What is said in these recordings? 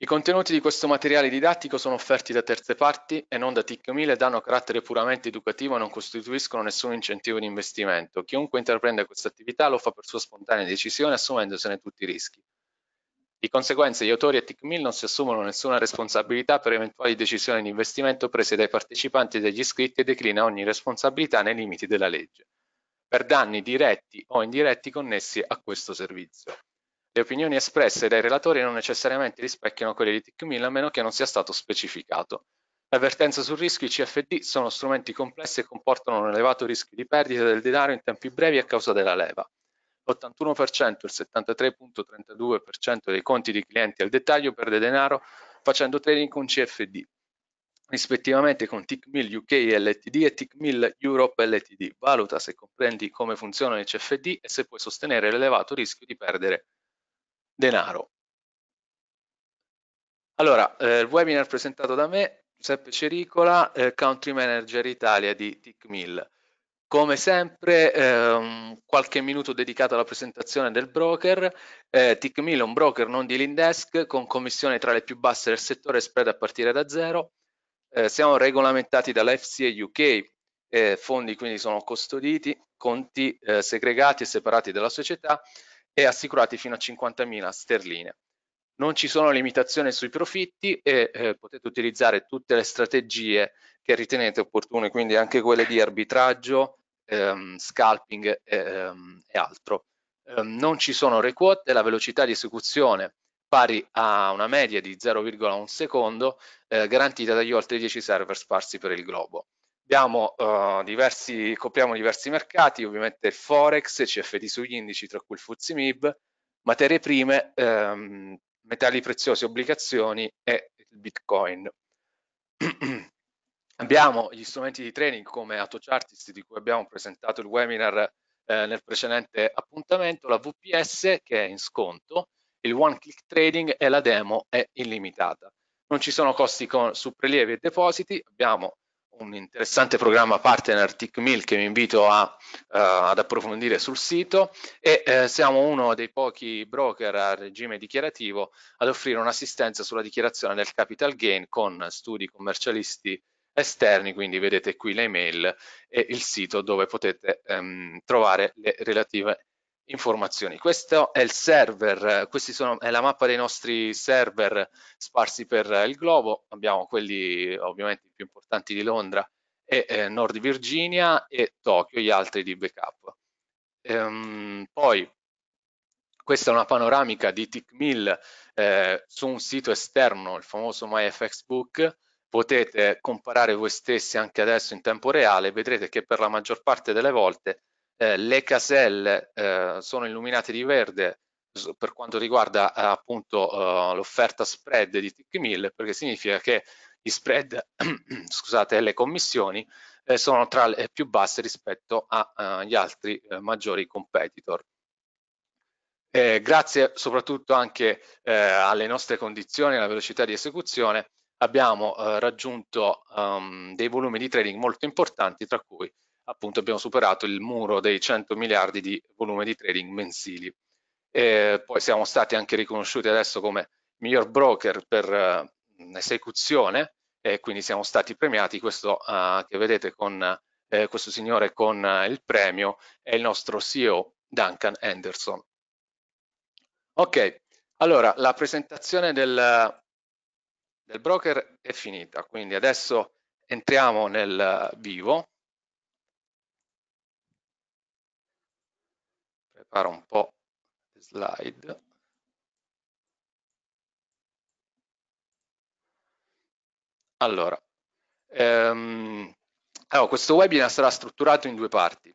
I contenuti di questo materiale didattico sono offerti da terze parti e non da TIC1000 e danno carattere puramente educativo e non costituiscono nessun incentivo di investimento. Chiunque intraprende questa attività lo fa per sua spontanea decisione assumendosene tutti i rischi. Di conseguenza gli autori e TIC1000 non si assumono nessuna responsabilità per eventuali decisioni di investimento prese dai partecipanti e dagli iscritti e declina ogni responsabilità nei limiti della legge, per danni diretti o indiretti connessi a questo servizio. Le opinioni espresse dai relatori non necessariamente rispecchiano quelle di TIC1000 a meno che non sia stato specificato. L'avvertenza sul rischio i CFD sono strumenti complessi e comportano un elevato rischio di perdita del denaro in tempi brevi a causa della leva. L'81% e il 73.32% dei conti di clienti al dettaglio perde denaro facendo trading con CFD, rispettivamente con TIC1000 UK LTD e TIC1000 Europe LTD. Valuta se comprendi come funzionano i CFD e se puoi sostenere l'elevato rischio di perdere denaro. Allora, eh, il webinar presentato da me, Giuseppe Cericola, eh, Country Manager Italia di TICMIL. Come sempre, ehm, qualche minuto dedicato alla presentazione del broker. Eh, TICMIL è un broker non dealing desk con commissioni tra le più basse del settore spread a partire da zero. Eh, siamo regolamentati dalla FCA UK, eh, fondi quindi sono custoditi, conti eh, segregati e separati dalla società e assicurati fino a 50.000 sterline. Non ci sono limitazioni sui profitti e eh, potete utilizzare tutte le strategie che ritenete opportune, quindi anche quelle di arbitraggio, ehm, scalping ehm, e altro. Ehm, non ci sono requote, la velocità di esecuzione pari a una media di 0,1 secondo eh, garantita dagli oltre 10 server sparsi per il globo. Abbiamo, uh, diversi, copriamo diversi mercati, ovviamente il Forex, CFD sugli indici, tra cui il FTSE MIB, materie prime, ehm, metalli preziosi, obbligazioni e il Bitcoin. abbiamo gli strumenti di trading come AutoChartist di cui abbiamo presentato il webinar eh, nel precedente appuntamento, la VPS che è in sconto, il One Click Trading e la demo è illimitata. Non ci sono costi con, su prelievi e depositi, abbiamo un interessante programma partner TICMIL che vi invito a, uh, ad approfondire sul sito e eh, siamo uno dei pochi broker a regime dichiarativo ad offrire un'assistenza sulla dichiarazione del capital gain con studi commercialisti esterni, quindi vedete qui le email e il sito dove potete um, trovare le relative informazioni. Questo è il server, questi sono, è la mappa dei nostri server sparsi per il globo, abbiamo quelli ovviamente più importanti di Londra e eh, Nord Virginia e Tokyo, gli altri di backup. Ehm, poi questa è una panoramica di TickMill eh, su un sito esterno, il famoso MyFXBook, potete comparare voi stessi anche adesso in tempo reale, vedrete che per la maggior parte delle volte eh, le caselle eh, sono illuminate di verde per quanto riguarda eh, appunto eh, l'offerta spread di TickMill perché significa che gli spread scusate, e le commissioni sono tra le più basse rispetto agli altri maggiori competitor. Eh, grazie soprattutto anche eh, alle nostre condizioni, alla velocità di esecuzione, abbiamo eh, raggiunto um, dei volumi di trading molto importanti, tra cui appunto abbiamo superato il muro dei 100 miliardi di volume di trading mensili. E poi siamo stati anche riconosciuti adesso come miglior broker per uh, esecuzione e quindi siamo stati premiati, questo uh, che vedete con uh, questo signore con il premio è il nostro CEO Duncan Anderson. Ok, allora la presentazione del, del broker è finita, quindi adesso entriamo nel vivo preparo un po' di slide. Allora, ehm, allora, questo webinar sarà strutturato in due parti.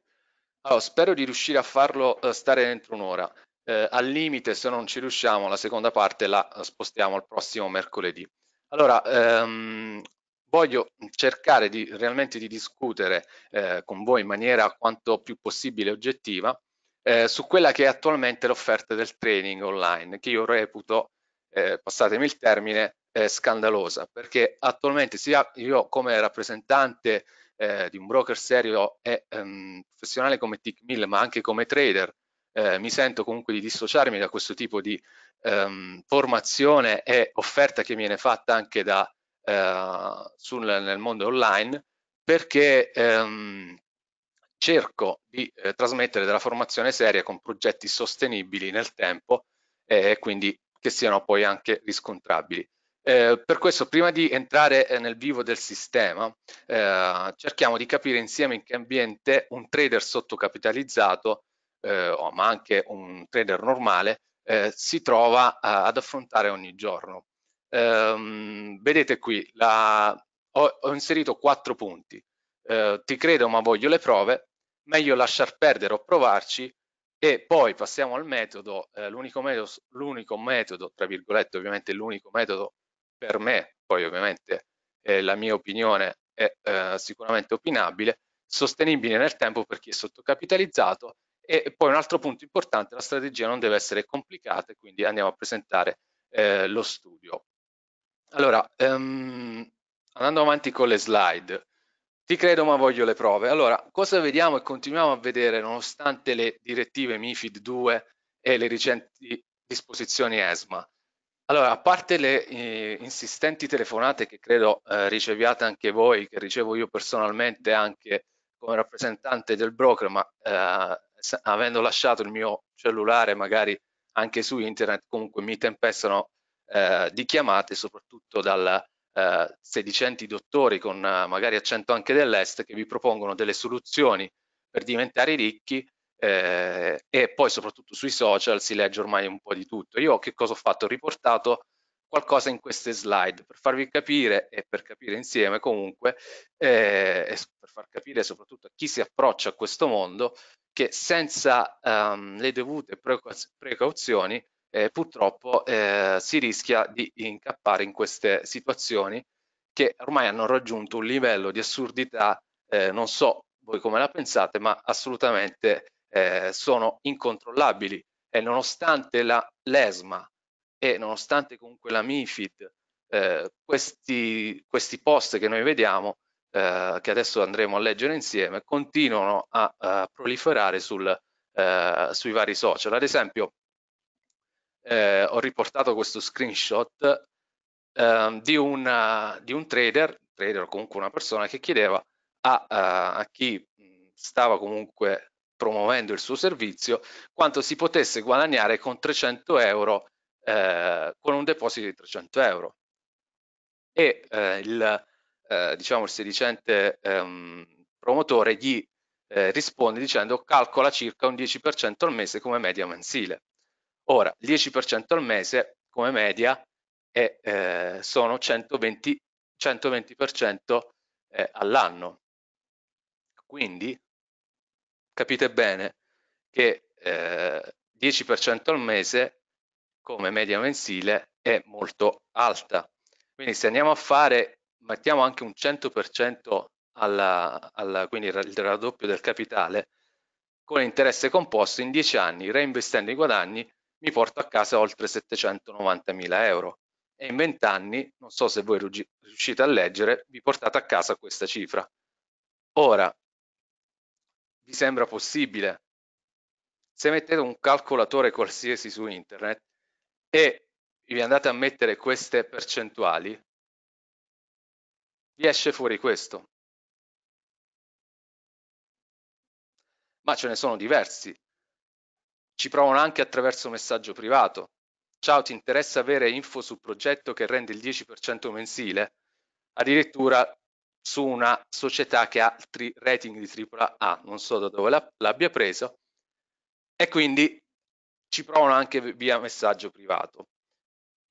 Allora, spero di riuscire a farlo eh, stare dentro un'ora. Eh, al limite, se non ci riusciamo, la seconda parte la spostiamo al prossimo mercoledì. Allora, ehm, voglio cercare di, realmente di discutere eh, con voi in maniera quanto più possibile oggettiva eh, su quella che è attualmente l'offerta del training online, che io reputo, eh, passatemi il termine, eh, scandalosa, perché attualmente sia io come rappresentante eh, di un broker serio e ehm, professionale come TickMill, ma anche come trader, eh, mi sento comunque di dissociarmi da questo tipo di ehm, formazione e offerta che viene fatta anche da, eh, sul, nel mondo online perché ehm, cerco di eh, trasmettere della formazione seria con progetti sostenibili nel tempo e quindi che siano poi anche riscontrabili. Eh, per questo, prima di entrare eh, nel vivo del sistema, eh, cerchiamo di capire insieme in che ambiente un trader sottocapitalizzato, eh, ma anche un trader normale, eh, si trova ad affrontare ogni giorno. Ehm, vedete qui, la, ho, ho, inserito quattro punti. Eh, ti credo ma voglio le prove, meglio lasciar perdere o provarci, e poi passiamo al metodo, l'unico metodo, l'unico metodo, tra virgolette ovviamente l'unico metodo per me, poi ovviamente eh, la mia opinione è eh, sicuramente opinabile, sostenibile nel tempo per chi è sottocapitalizzato e poi un altro punto importante, la strategia non deve essere complicata, quindi andiamo a presentare eh, lo studio. Allora, um, andando avanti con le slide, ti credo ma voglio le prove. Allora, cosa vediamo e continuiamo a vedere nonostante le direttive MIFID 2 e le recenti disposizioni ESMA? Allora, a parte le eh, insistenti telefonate che credo eh, riceviate anche voi, che ricevo io personalmente anche come rappresentante del broker, ma eh, avendo lasciato il mio cellulare magari anche su internet, comunque mi tempestano eh, di chiamate, soprattutto dal eh, sedicenti dottori con eh, magari accento anche dell'est che vi propongono delle soluzioni per diventare ricchi eh, e poi soprattutto sui social si legge ormai un po' di tutto. Io che cosa ho fatto? Ho riportato qualcosa in queste slide per farvi capire e per capire insieme comunque eh, e per far capire soprattutto a chi si approccia a questo mondo che senza um, le dovute precauzioni eh, purtroppo eh, si rischia di incappare in queste situazioni che ormai hanno raggiunto un livello di assurdità, eh, non so voi come la pensate, ma assolutamente eh, sono incontrollabili e nonostante la l'ESMA e nonostante comunque la MIFID, eh, questi, questi post che noi vediamo, eh, che adesso andremo a leggere insieme, continuano a, a proliferare sul, sui vari social. Ad esempio, eh, ho riportato questo screenshot ehm, di, una, di un trader, trader o comunque una persona che chiedeva a, a chi stava comunque promuovendo il suo servizio, quanto si potesse guadagnare con 300 euro, eh, con un deposito di 300 euro. E eh, il, eh, diciamo, il sedicente ehm, promotore gli eh, risponde dicendo calcola circa un 10% al mese come media mensile. Ora, il 10% al mese come media è, eh, sono 120%, 120% eh, all'anno. Quindi capite bene che eh, 10% al mese come media mensile è molto alta. Quindi se andiamo a fare, mettiamo anche un 100% alla, alla, quindi il raddoppio del capitale, con interesse composto in 10 anni, reinvestendo i guadagni, mi porto a casa oltre 790 mila euro. E in 20 anni, non so se voi riuscite a leggere, vi portate a casa questa cifra. Ora, vi sembra possibile? Se mettete un calcolatore qualsiasi su internet e vi andate a mettere queste percentuali, vi esce fuori questo. Ma ce ne sono diversi. Ci provano anche attraverso messaggio privato. Ciao, ti interessa avere info sul progetto che rende il 10% mensile? Addirittura su una società che ha rating di AAA, non so da dove l'abbia preso, e quindi ci provano anche via messaggio privato.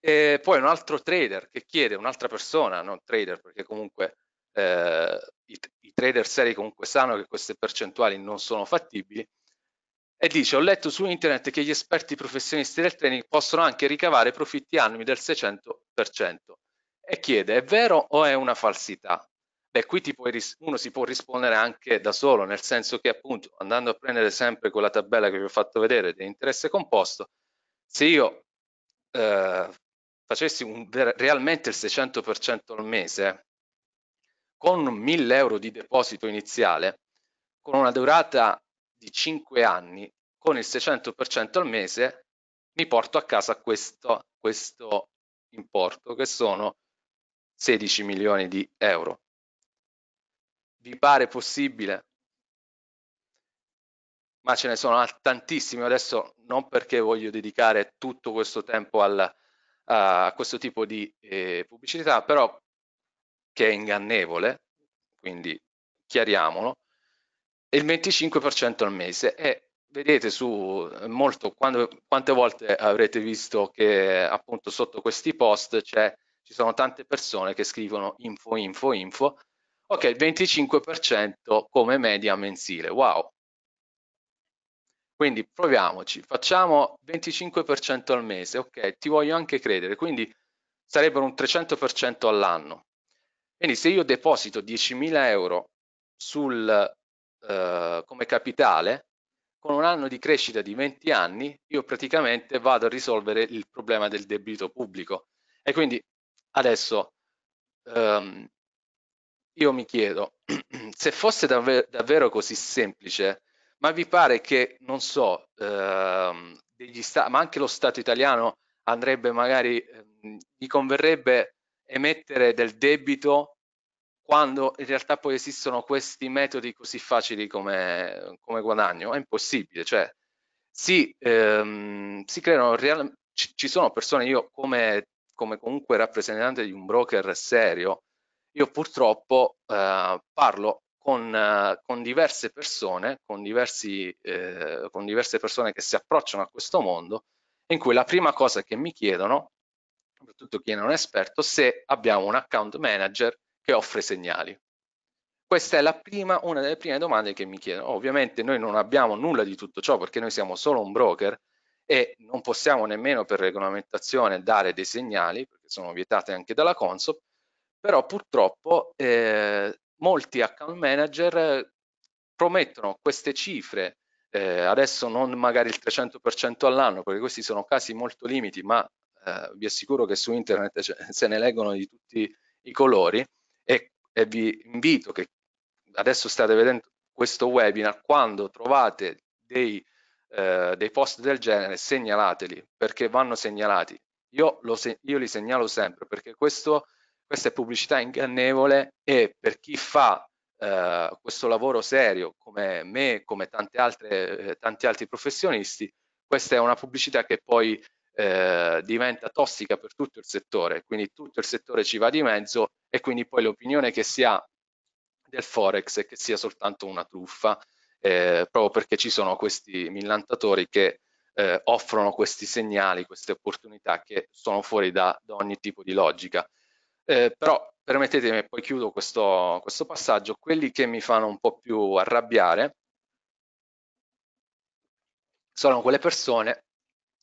E poi un altro trader che chiede, un'altra persona, non trader, perché comunque eh, i, i, trader seri comunque sanno che queste percentuali non sono fattibili, e dice ho letto su internet che gli esperti professionisti del trading possono anche ricavare profitti annui del 600%. E chiede, è vero o è una falsità? Beh, qui uno si può rispondere anche da solo, nel senso che appunto andando a prendere sempre quella tabella che vi ho fatto vedere dell'interesse composto, se io eh, facessi un, realmente il 600% al mese, con 1000 euro di deposito iniziale, con una durata di 5 anni, con il 600% al mese, mi porto a casa questo, questo importo che sono 16 milioni di euro. Vi pare possibile? Ma ce ne sono tantissimi, adesso non perché voglio dedicare tutto questo tempo al, a questo tipo di eh, pubblicità, però che è ingannevole, quindi chiariamolo, il 25% al mese. E vedete su molto quando, quante volte avrete visto che appunto sotto questi post c'è ci sono tante persone che scrivono info info info. Ok 25% come media mensile. Wow. Quindi proviamoci facciamo 25% al mese. Ok ti voglio anche credere. Quindi sarebbero un 300% all'anno. Quindi se io deposito 10.000 euro sul, eh, come capitale con un anno di crescita di 20 anni io praticamente vado a risolvere il problema del debito pubblico. E quindi adesso um, io mi chiedo se fosse davvero, davvero così semplice ma vi pare che non so stati ma anche lo Stato italiano andrebbe magari uh, gli converrebbe emettere del debito quando in realtà poi esistono questi metodi così facili come, come guadagno, è impossibile, cioè si, ehm, si creano real, ci, ci, sono persone, io come, come, comunque rappresentante di un broker serio, io purtroppo eh, parlo con, eh, con, diverse persone, con, diversi, eh, con diverse persone che si approcciano a questo mondo, in cui la prima cosa che mi chiedono, soprattutto chi non è esperto, se abbiamo un account manager che offre segnali. Questa è prima, una delle prime domande che mi chiedono. Ovviamente noi non abbiamo nulla di tutto ciò perché noi siamo solo un broker e non possiamo nemmeno per regolamentazione dare dei segnali perché sono vietate anche dalla Consob, però purtroppo eh, molti account manager promettono queste cifre, eh, adesso non magari il 300% all'anno perché questi sono casi molto limiti, ma eh, vi assicuro che su internet se ne leggono di tutti i colori, e, e vi invito che adesso state vedendo questo webinar, quando trovate dei, eh, dei post del genere segnalateli perché vanno segnalati. Io, lo, io li segnalo sempre perché questo, questa è pubblicità ingannevole e per chi fa eh, questo lavoro serio come me, come altre, eh, tanti altri professionisti, questa è una pubblicità che poi eh, diventa tossica per tutto il settore, quindi tutto il settore ci va di mezzo e quindi poi l'opinione che si ha del Forex è che sia soltanto una truffa, eh, proprio perché ci sono questi millantatori che eh, offrono questi segnali, queste opportunità che sono fuori da, da ogni tipo di logica. Eh, però permettetemi, poi chiudo questo, questo passaggio, quelli che mi fanno un po' più arrabbiare sono quelle persone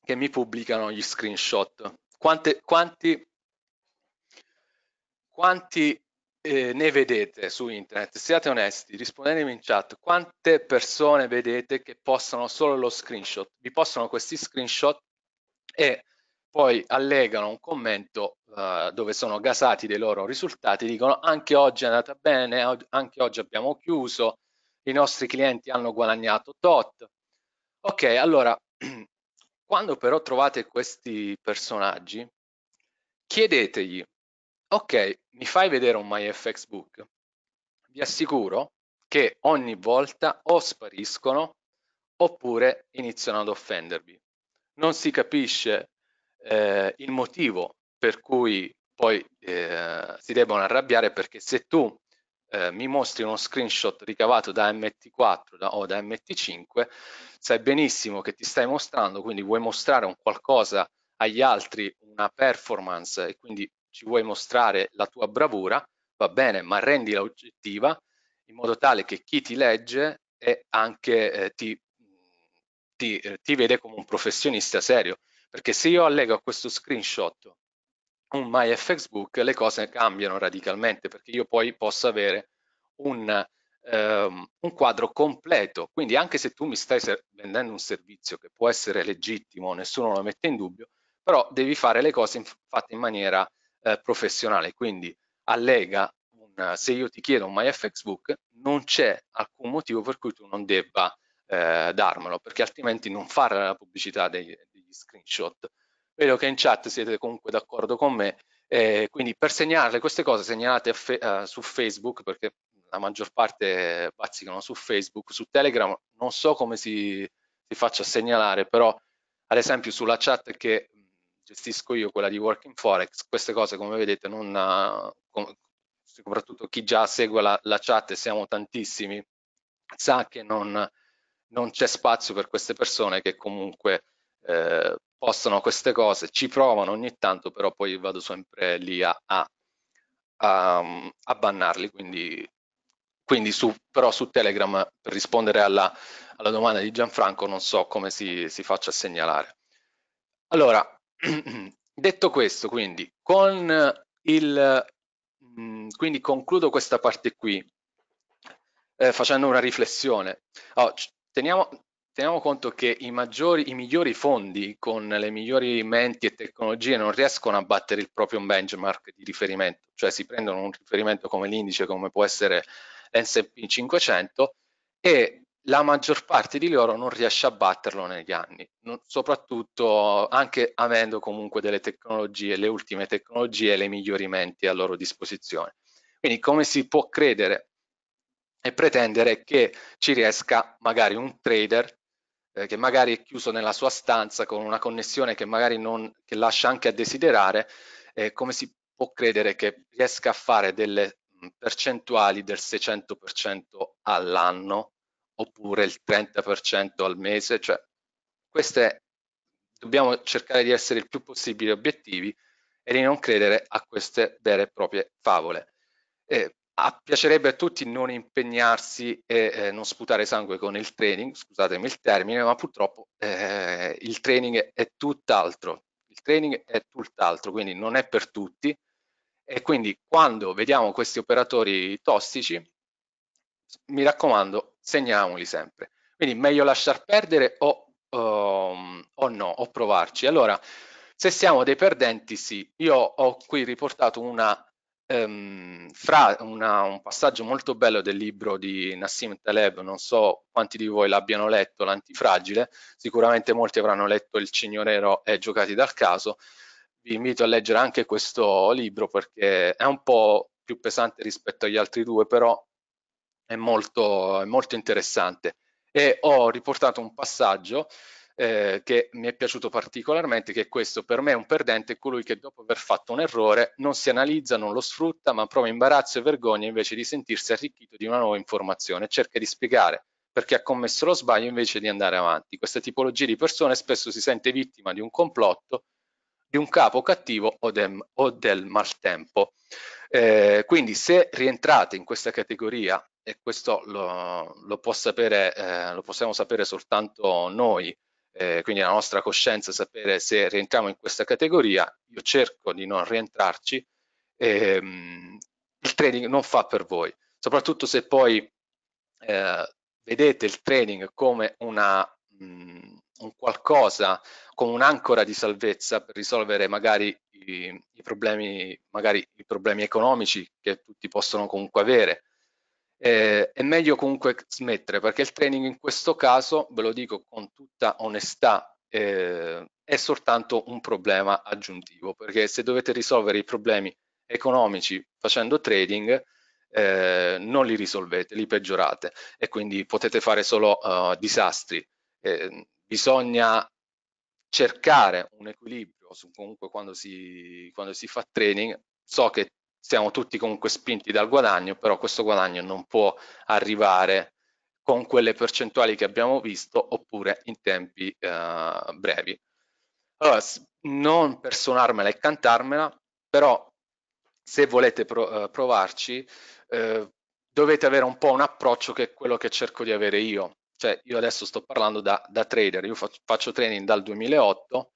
che mi pubblicano gli screenshot. Quante, quanti quanti eh, ne vedete su internet? Siate onesti, rispondetemi in chat. Quante persone vedete che postano solo lo screenshot? Vi postano questi screenshot e poi allegano un commento uh, dove sono gasati dei loro risultati, dicono anche oggi è andata bene, anche oggi abbiamo chiuso, i nostri clienti hanno guadagnato tot. Ok, allora Quando però trovate questi personaggi, chiedetegli, ok, mi fai vedere un MyFX Book? Vi assicuro che ogni volta o spariscono oppure iniziano ad offendervi. Non si capisce eh, il motivo per cui poi eh, si devono arrabbiare perché se tu eh, mi mostri uno screenshot ricavato da MT4 da, o da MT5, sai benissimo che ti stai mostrando, quindi vuoi mostrare un qualcosa agli altri, una performance e quindi ci vuoi mostrare la tua bravura, va bene, ma rendila oggettiva in modo tale che chi ti legge e anche eh, ti, ti, eh, ti vede come un professionista serio. Perché se io allego a questo screenshot un MyFXBook le cose cambiano radicalmente perché io poi posso avere un, ehm, un quadro completo. Quindi anche se tu mi stai vendendo un servizio che può essere legittimo, nessuno lo mette in dubbio, però devi fare le cose in, fatte in maniera eh, professionale. Quindi allega, un, se io ti chiedo un MyFXBook, non c'è alcun motivo per cui tu non debba eh, darmelo, perché altrimenti non fare la pubblicità degli degli screenshot. Vedo che in chat siete comunque d'accordo con me, eh, quindi per segnalare queste cose segnalate uh, su Facebook, perché la maggior parte bazzicano su Facebook, su Telegram. Non so come si, si faccia segnalare, però ad esempio sulla chat che gestisco io, quella di Working Forex, queste cose come vedete non, soprattutto chi già segue la, la chat siamo tantissimi, sa che non, non c'è spazio per queste persone che comunque eh, postano queste cose, ci provano ogni tanto, però poi vado sempre lì a, a, a, a bannarli, quindi, quindi su, però su Telegram per rispondere alla, alla, domanda di Gianfranco non so come si, si faccia a segnalare. Allora, detto questo, quindi, con il, mm, quindi concludo questa parte qui eh, facendo una riflessione. Oh, teniamo, teniamo conto che i, maggiori, i migliori fondi con le migliori menti e tecnologie non riescono a battere il proprio benchmark di riferimento, cioè si prendono un riferimento come l'indice, come può essere l'S&P 500 e la maggior parte di loro non riesce a batterlo negli anni, non, soprattutto anche avendo comunque delle tecnologie, le ultime tecnologie e le migliori menti a loro disposizione. Quindi come si può credere e pretendere che ci riesca magari un trader eh, che magari è chiuso nella sua stanza con una connessione che magari non, che lascia anche a desiderare, eh, come si può credere che riesca a fare delle percentuali del 600% all'anno oppure il 30% al mese, cioè queste dobbiamo cercare di essere il più possibile obiettivi e di non credere a queste vere e proprie favole. Eh, a, piacerebbe a tutti non impegnarsi e eh, non sputare sangue con il training, scusatemi il termine, ma purtroppo eh, il training è tutt'altro. Il training è tutt'altro, quindi non è per tutti. E quindi quando vediamo questi operatori tossici, mi raccomando, segniamoli sempre. Quindi meglio lasciar perdere o, um, o no, o provarci. Allora, se siamo dei perdenti, sì. Io ho qui riportato una ehm, fra una, un passaggio molto bello del libro di Nassim Taleb, non so quanti di voi l'abbiano letto, L'antifragile, sicuramente molti avranno letto Il Cigno Nero e Giocati dal caso, vi invito a leggere anche questo libro perché è un po' più pesante rispetto agli altri due, però è molto, è molto interessante. E ho riportato un passaggio eh, che mi è piaciuto particolarmente, che è questo, per me un perdente è colui che dopo aver fatto un errore non si analizza, non lo sfrutta, ma prova imbarazzo e vergogna invece di sentirsi arricchito di una nuova informazione cerca di spiegare perché ha commesso lo sbaglio invece di andare avanti. Questa tipologia di persone spesso si sente vittima di un complotto, di un capo cattivo o, del, o del maltempo. Eh, quindi se rientrate in questa categoria, e questo lo, lo, sapere, eh, lo possiamo sapere soltanto noi, eh, quindi la nostra coscienza sapere se rientriamo in questa categoria, io cerco di non rientrarci, ehm, il trading non fa per voi, soprattutto se poi eh, vedete il trading come una, mh, mm, un qualcosa, come un'ancora di salvezza per risolvere magari i, i, problemi, magari i problemi economici che tutti possono comunque avere, eh, è meglio comunque smettere perché il training in questo caso, ve lo dico con tutta onestà, eh, è soltanto un problema aggiuntivo perché se dovete risolvere i problemi economici facendo trading eh, non li risolvete, li peggiorate e quindi potete fare solo uh, disastri. Eh, bisogna cercare un equilibrio su, comunque quando si, quando si fa training. So che siamo tutti comunque spinti dal guadagno, però questo guadagno non può arrivare con quelle percentuali che abbiamo visto oppure in tempi eh, brevi. Allora, non per suonarmela e cantarmela, però se volete pro, eh, provarci, eh, dovete avere un po' un approccio che è quello che cerco di avere io. Cioè, io adesso sto parlando da, da trader, io faccio, faccio training dal 2008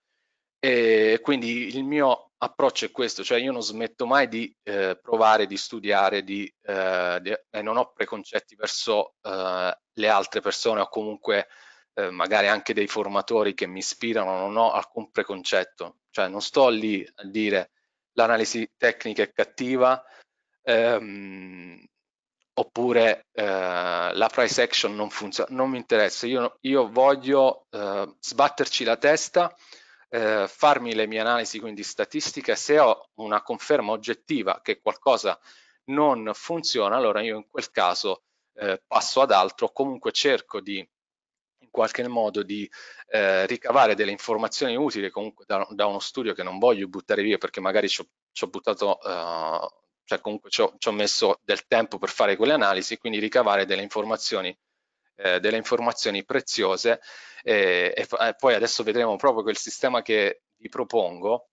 e quindi il mio approccio è questo, cioè io non smetto mai di eh, provare, di studiare, di, eh, di, e non ho preconcetti verso eh, le altre persone o comunque eh, magari anche dei formatori che mi ispirano, non ho alcun preconcetto, cioè non sto lì a dire l'analisi tecnica è cattiva ehm, oppure eh, la price action non funziona, non mi interessa, io, io voglio eh, sbatterci la testa eh, farmi le mie analisi quindi statistiche, se ho una conferma oggettiva che qualcosa non funziona, allora io in quel caso eh, passo ad altro, comunque cerco di in qualche modo di eh, ricavare delle informazioni utili comunque da, da, uno studio che non voglio buttare via perché magari ci ho, buttato, uh, cioè comunque ci ho, messo del tempo per fare quelle analisi, quindi ricavare delle informazioni, eh, delle informazioni preziose e, e, e, poi adesso vedremo proprio quel sistema che vi propongo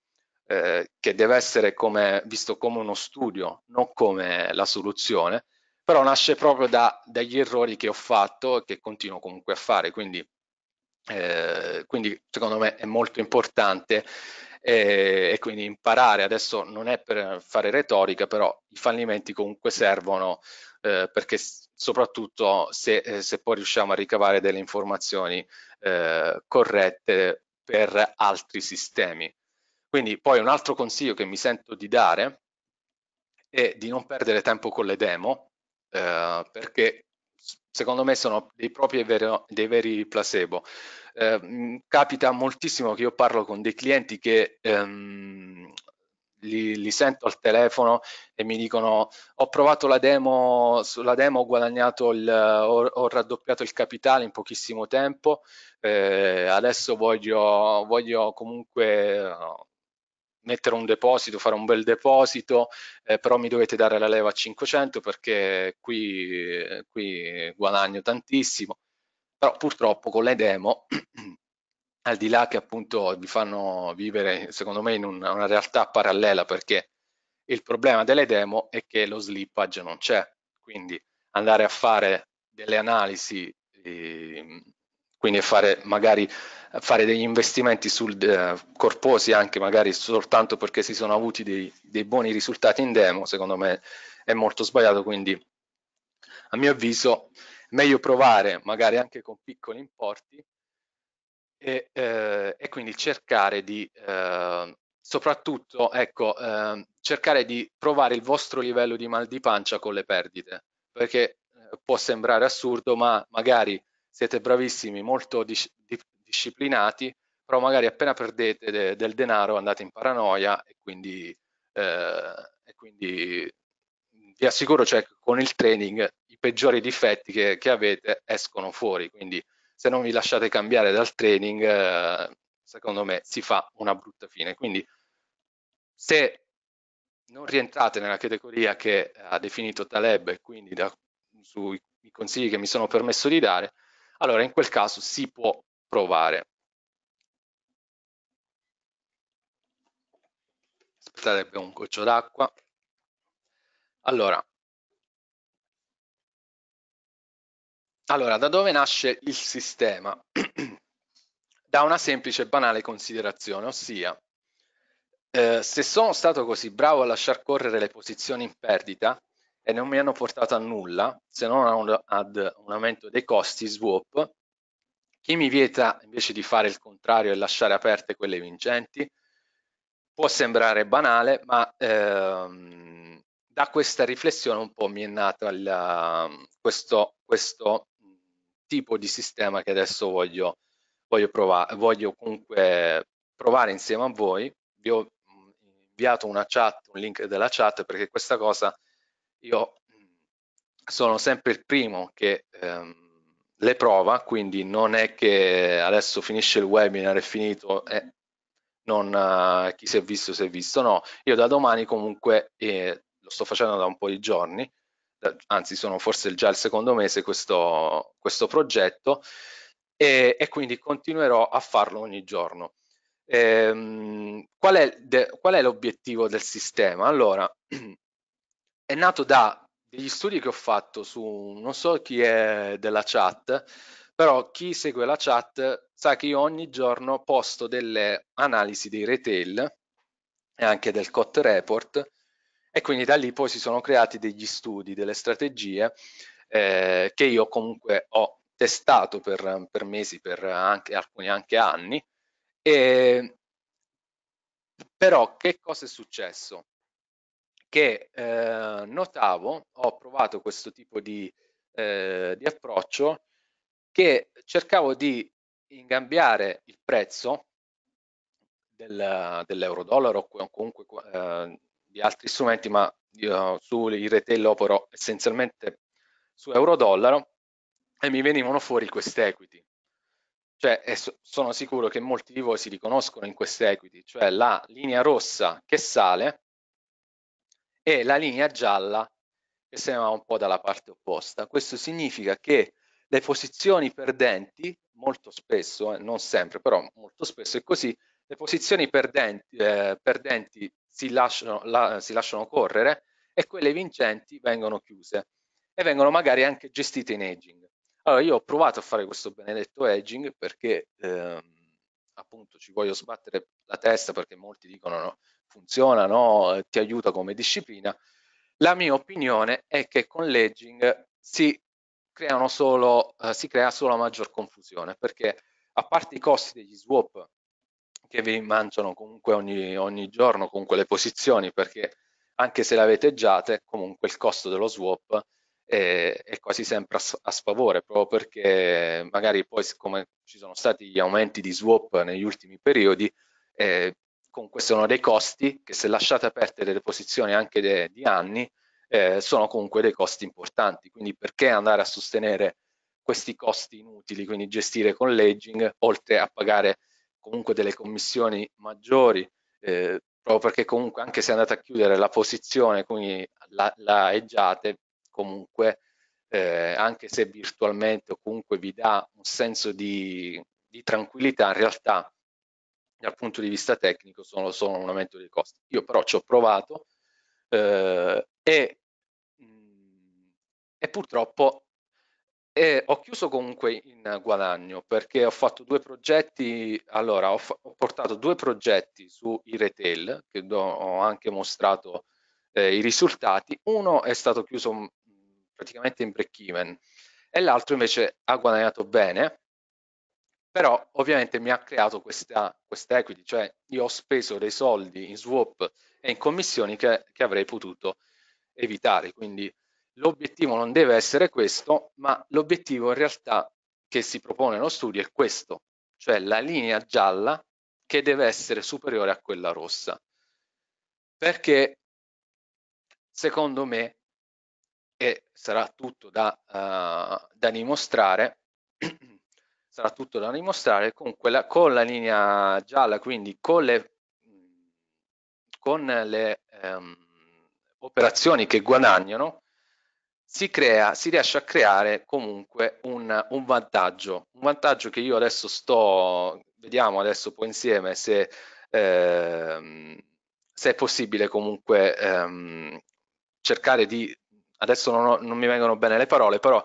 eh, che deve essere come, visto come uno studio, non come la soluzione, però nasce proprio da, dagli errori che ho fatto e che continuo comunque a fare, quindi, eh, quindi secondo me è molto importante e, e, quindi imparare adesso non è per fare retorica, però i fallimenti comunque servono eh, perché soprattutto se, eh, se, poi riusciamo a ricavare delle informazioni eh, corrette per altri sistemi. Quindi poi un altro consiglio che mi sento di dare è di non perdere tempo con le demo, eh, perché secondo me sono dei propri vero, dei veri placebo. Eh, capita moltissimo che io parlo con dei clienti che ehm, li, li, sento al telefono e mi dicono ho provato la demo, sulla demo ho guadagnato il, ho, ho raddoppiato il capitale in pochissimo tempo, eh, adesso voglio, voglio comunque mettere un deposito, fare un bel deposito, eh, però mi dovete dare la leva a 500 perché qui, qui guadagno tantissimo. Però purtroppo con le demo, al di là che appunto vi fanno vivere, secondo me, in una, una realtà parallela, perché il problema delle demo è che lo slippage non c'è, quindi andare a fare delle analisi, eh, quindi fare magari fare degli investimenti sul, eh, corposi anche magari soltanto perché si sono avuti dei, dei buoni risultati in demo, secondo me è molto sbagliato, quindi a mio avviso meglio provare magari anche con piccoli importi e, eh, e quindi cercare di eh, soprattutto ecco eh, cercare di provare il vostro livello di mal di pancia con le perdite. Perché eh, può sembrare assurdo ma magari siete bravissimi molto di, di, disciplinati, però magari appena perdete de del denaro andate in paranoia e quindi, eh, e quindi vi assicuro cioè, con il training i peggiori difetti che, che, avete escono fuori, quindi se non vi lasciate cambiare dal training, eh, secondo me si fa una brutta fine. Quindi se non rientrate nella categoria che ha definito Taleb e quindi da, sui consigli che mi sono permesso di dare, allora in quel caso si può provare. Aspettate, un goccio d'acqua. Allora, allora, da dove nasce il sistema? da una semplice e banale considerazione, ossia eh, se sono stato così bravo a lasciar correre le posizioni in perdita e non mi hanno portato a nulla, se non ad un aumento dei costi swap, chi mi vieta invece di fare il contrario e lasciare aperte quelle vincenti? Può sembrare banale, ma ehm, da questa riflessione un po' mi è nato il, questo, questo, tipo di sistema che adesso voglio, voglio, provare, voglio comunque provare insieme a voi. Vi ho inviato una chat, un link della chat, perché questa cosa io sono sempre il primo che ehm, le prova, quindi non è che adesso finisce il webinar, è finito e non, uh, chi si è visto si è visto, no, io da domani comunque eh, lo sto facendo da un po' di giorni, anzi sono forse già il secondo mese questo, questo progetto e, e, quindi continuerò a farlo ogni giorno. Ehm, qual è l'obiettivo del sistema? Allora, è nato da degli studi che ho fatto su, non so chi è della chat, però chi segue la chat sa che io ogni giorno posto delle analisi dei retail e anche del COT report e quindi da lì poi si sono creati degli studi, delle strategie eh, che io comunque ho testato per, per mesi, per anche, alcuni anche anni. E, però che cosa è successo? che eh, notavo, ho provato questo tipo di, eh, di approccio, che cercavo di ingambiare il prezzo del, dell'euro-dollaro o comunque eh, di altri strumenti, ma io sui retail opero essenzialmente su euro-dollaro e mi venivano fuori queste equity. Cioè, sono sicuro che molti di voi si riconoscono in queste equity, cioè la linea rossa che sale e la linea gialla che se ne va un po' dalla parte opposta. Questo significa che le posizioni perdenti, molto spesso, eh, non sempre, però molto spesso è così, le posizioni perdenti, eh, perdenti si, lasciano, la, si lasciano correre e quelle vincenti vengono chiuse e vengono magari anche gestite in edging. Allora io ho provato a fare questo benedetto edging perché ehm, appunto ci voglio sbattere la testa perché molti dicono no, funziona, no, ti aiuta come disciplina. La mia opinione è che con l'edging si, solo, eh, si crea solo maggior confusione perché a parte i costi degli swap che vi mangiano comunque ogni, ogni giorno, comunque le posizioni perché anche se le avete giate comunque il costo dello swap è, è quasi sempre a, a, sfavore proprio perché magari poi siccome ci sono stati gli aumenti di swap negli ultimi periodi eh, comunque sono dei costi che se lasciate aperte delle posizioni anche de, di anni eh, sono comunque dei costi importanti, quindi perché andare a sostenere questi costi inutili, quindi gestire con l'edging, oltre a pagare comunque delle commissioni maggiori, eh, proprio perché comunque anche se andate a chiudere la posizione, quindi la, la eggiate, comunque eh, anche se virtualmente o comunque vi dà un senso di, di tranquillità, in realtà dal punto di vista tecnico sono, sono un aumento dei costi. Io però ci ho provato eh, e, mh, e, purtroppo eh, ho chiuso comunque in guadagno perché ho fatto due progetti, allora ho, ho portato due progetti sui retail che do, ho anche mostrato eh, i risultati, uno è stato chiuso mh, praticamente in break even e l'altro invece ha guadagnato bene però ovviamente mi ha creato questa, questa equity, cioè io ho speso dei soldi in swap e in commissioni che, che avrei potuto evitare, quindi l'obiettivo non deve essere questo, ma l'obiettivo in realtà che si propone nello studio è questo, cioè la linea gialla che deve essere superiore a quella rossa, perché secondo me, e sarà tutto da, uh, da dimostrare, sarà tutto da dimostrare, comunque la, con la linea gialla, quindi con le, con le ehm, operazioni che guadagnano, si, crea, si riesce a creare comunque un, un, vantaggio, un vantaggio che io adesso sto, vediamo adesso poi insieme se, ehm, se è possibile comunque ehm, cercare di, adesso non, ho, non mi vengono bene le parole, però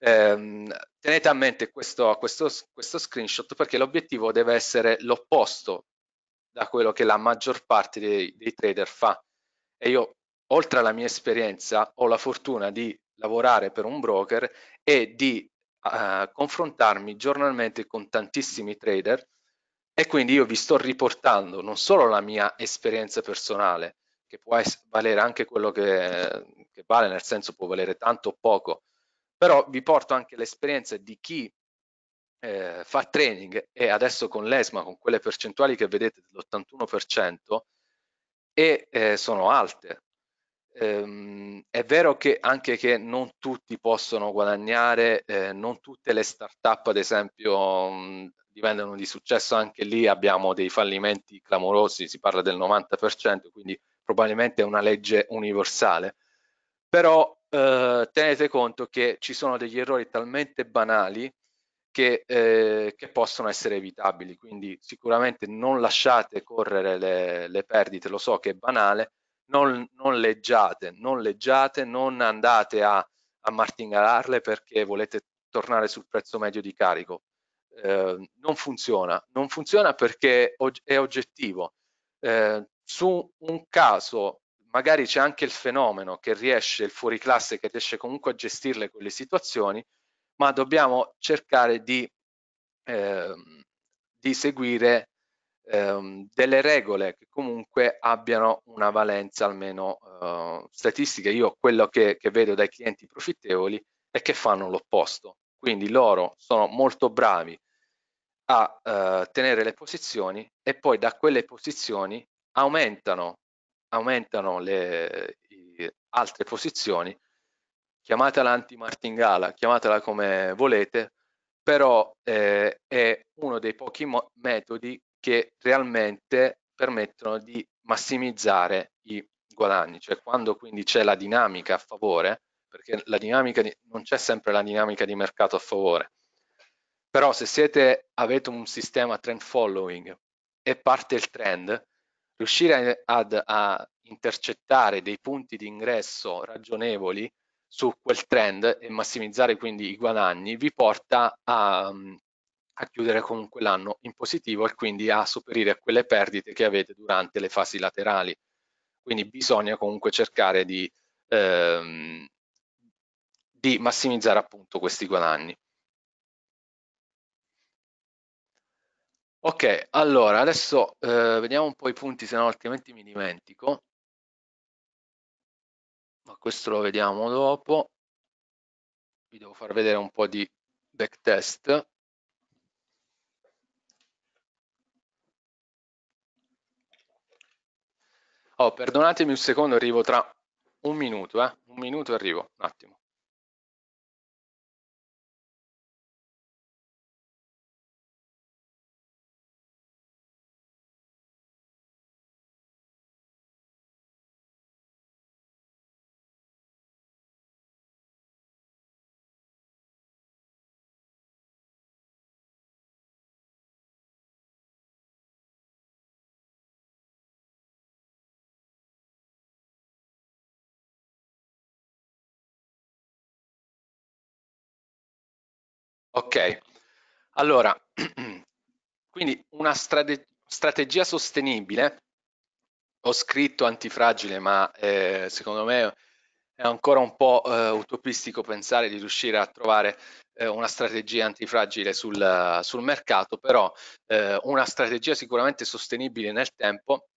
ehm, tenete a mente questo, questo, questo screenshot perché l'obiettivo deve essere l'opposto da quello che la maggior parte dei, dei trader fa. E io oltre alla mia esperienza ho la fortuna di lavorare per un broker e di uh, confrontarmi giornalmente con tantissimi trader e quindi io vi sto riportando non solo la mia esperienza personale che può valere anche quello che, che vale nel senso può valere tanto o poco però vi porto anche l'esperienza di chi eh, fa training e adesso con l'ESMA, con quelle percentuali che vedete dell'81%, e eh, sono alte. Ehm, è vero che anche che non tutti possono guadagnare, eh, non tutte le start-up ad esempio mh, diventano di successo, anche lì abbiamo dei fallimenti clamorosi, si parla del 90%, quindi probabilmente è una legge universale. Però eh, tenete conto che ci sono degli errori talmente banali che, eh, che, possono essere evitabili, quindi sicuramente non lasciate correre le, le perdite, lo so che è banale, non, non, leggiate, non leggiate, non andate a, a martingalarle perché volete tornare sul prezzo medio di carico. Eh, non funziona, non funziona perché è oggettivo. Eh, su un caso magari c'è anche il fenomeno che riesce, il fuori classe che riesce comunque a gestirle quelle situazioni, ma dobbiamo cercare di, eh, di seguire eh, delle regole che comunque abbiano una valenza almeno eh, statistica. Io quello che, che vedo dai clienti profittevoli è che fanno l'opposto, quindi loro sono molto bravi a eh, tenere le posizioni e poi da quelle posizioni aumentano, aumentano le altre posizioni, chiamatela anti-martingala, chiamatela come volete, però eh, è uno dei pochi metodi che realmente permettono di massimizzare i guadagni, cioè quando quindi c'è la dinamica a favore, perché la dinamica di, non c'è sempre la dinamica di mercato a favore, però se siete, avete un sistema trend following e parte il trend, riuscire ad, a intercettare dei punti di ingresso ragionevoli su quel trend e massimizzare quindi i guadagni vi porta a, a chiudere comunque l'anno in positivo e quindi a sopperire quelle perdite che avete durante le fasi laterali. Quindi bisogna comunque cercare di, ehm, di massimizzare appunto questi guadagni. Ok, allora adesso eh, vediamo un po' i punti, se no altrimenti mi dimentico. Ma questo lo vediamo dopo. Vi devo far vedere un po' di backtest. Oh, perdonatemi un secondo, arrivo tra un minuto, eh? Un minuto arrivo, un attimo. Ok, allora, quindi una strate strategia sostenibile, ho scritto antifragile, ma eh, secondo me è ancora un po' eh, utopistico pensare di riuscire a trovare eh, una strategia antifragile sul, sul mercato, però eh, una strategia sicuramente sostenibile nel tempo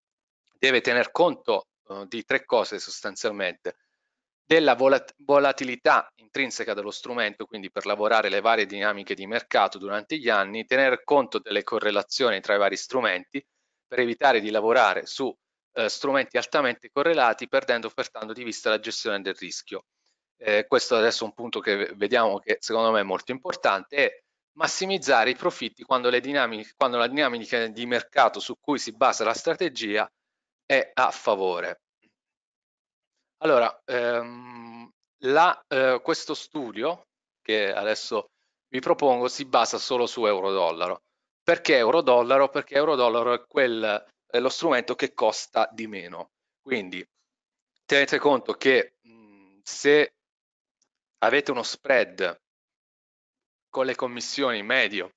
deve tener conto eh, di tre cose sostanzialmente della volatilità intrinseca dello strumento, quindi per lavorare le varie dinamiche di mercato durante gli anni, tener conto delle correlazioni tra i vari strumenti per evitare di lavorare su eh, strumenti altamente correlati perdendo pertanto di vista la gestione del rischio. Eh, questo adesso è un punto che vediamo che secondo me è molto importante, è massimizzare i profitti quando, quando la dinamica di mercato su cui si basa la strategia è a favore. Allora, ehm, la, eh, questo studio che adesso vi propongo si basa solo su euro-dollaro. Perché euro-dollaro? Perché euro-dollaro è, è lo strumento che costa di meno. Quindi tenete conto che mh, se avete uno spread con le commissioni medio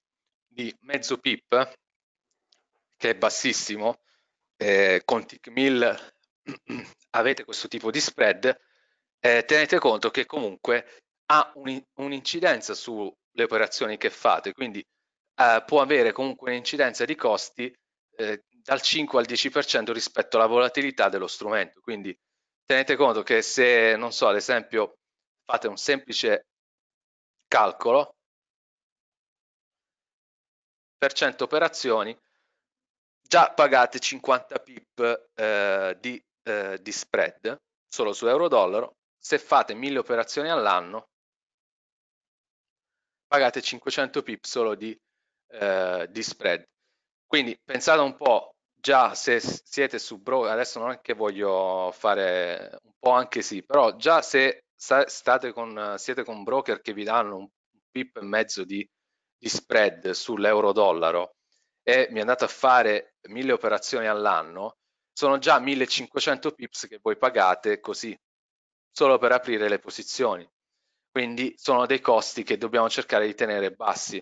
di mezzo pip, che è bassissimo, eh, con tick mill avete questo tipo di spread, eh, tenete conto che comunque ha un'incidenza sulle operazioni che fate, quindi eh, può avere comunque un'incidenza di costi eh, dal 5 al 10% rispetto alla volatilità dello strumento. Quindi tenete conto che se, non so, ad esempio, fate un semplice calcolo per 100 operazioni, già pagate 50 pip eh, di, eh, di spread solo su euro-dollaro, se fate 1000 operazioni all'anno pagate 500 pip solo di, eh, di spread. Quindi pensate un po', già se siete su broker, adesso non è che voglio fare un po' anche sì, però già se state con, siete con broker che vi danno un pip e mezzo di, di spread sull'euro-dollaro e mi andate a fare mille operazioni all'anno, sono già 1500 pips che voi pagate così, solo per aprire le posizioni. Quindi sono dei costi che dobbiamo cercare di tenere bassi.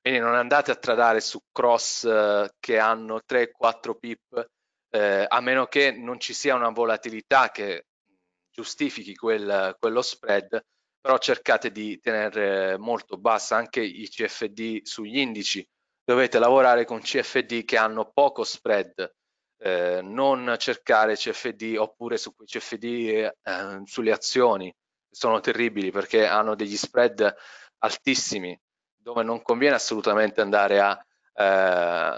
Quindi non andate a tradare su cross eh, che hanno 3-4 pip, eh, a meno che non ci sia una volatilità che giustifichi quel, quello spread, però cercate di tenere molto bassa anche i CFD sugli indici dovete lavorare con CFD che hanno poco spread, eh, non cercare CFD oppure su quei CFD eh, sulle azioni, sono terribili perché hanno degli spread altissimi dove non conviene assolutamente andare a, a,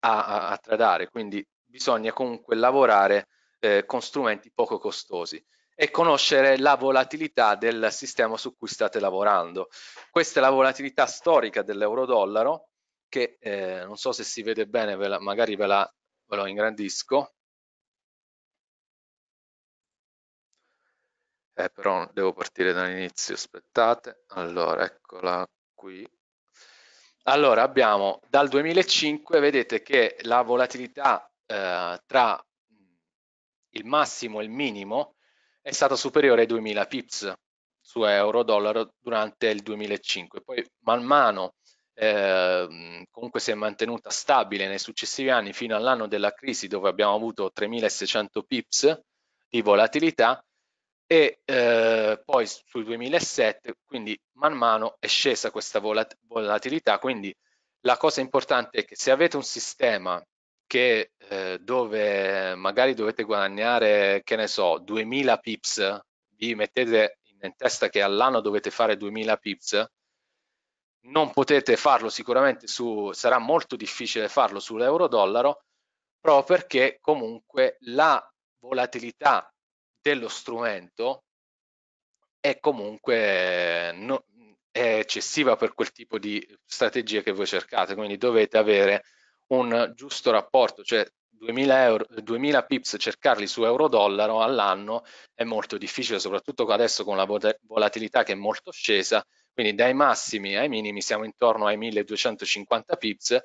a, a, tradare, quindi bisogna comunque lavorare eh, con strumenti poco costosi e conoscere la volatilità del sistema su cui state lavorando. Questa è la volatilità storica dell'euro-dollaro che eh, non so se si vede bene, ve la, magari ve la, ve la ingrandisco. Eh, però devo partire dall'inizio, aspettate. Allora, eccola qui. Allora, abbiamo dal 2005, vedete che la volatilità eh, tra il massimo e il minimo è stata superiore ai 2000 pips su euro-dollaro durante il 2005. Poi man mano eh, comunque si è mantenuta stabile nei successivi anni fino all'anno della crisi dove abbiamo avuto 3600 pips di volatilità e eh, poi sul 2007 quindi man mano è scesa questa volat volatilità. Quindi la cosa importante è che se avete un sistema che eh, dove magari dovete guadagnare, che ne so, 2000 pips, vi mettete in testa che all'anno dovete fare 2000 pips, non potete farlo sicuramente su, sarà molto difficile farlo sull'euro-dollaro, proprio perché comunque la volatilità dello strumento è comunque no, è eccessiva per quel tipo di strategia che voi cercate, quindi dovete avere un giusto rapporto, cioè 2000, euro, 2000 pips cercarli su euro-dollaro all'anno è molto difficile, soprattutto adesso con la volatilità che è molto scesa, quindi dai massimi ai minimi siamo intorno ai 1250 pips,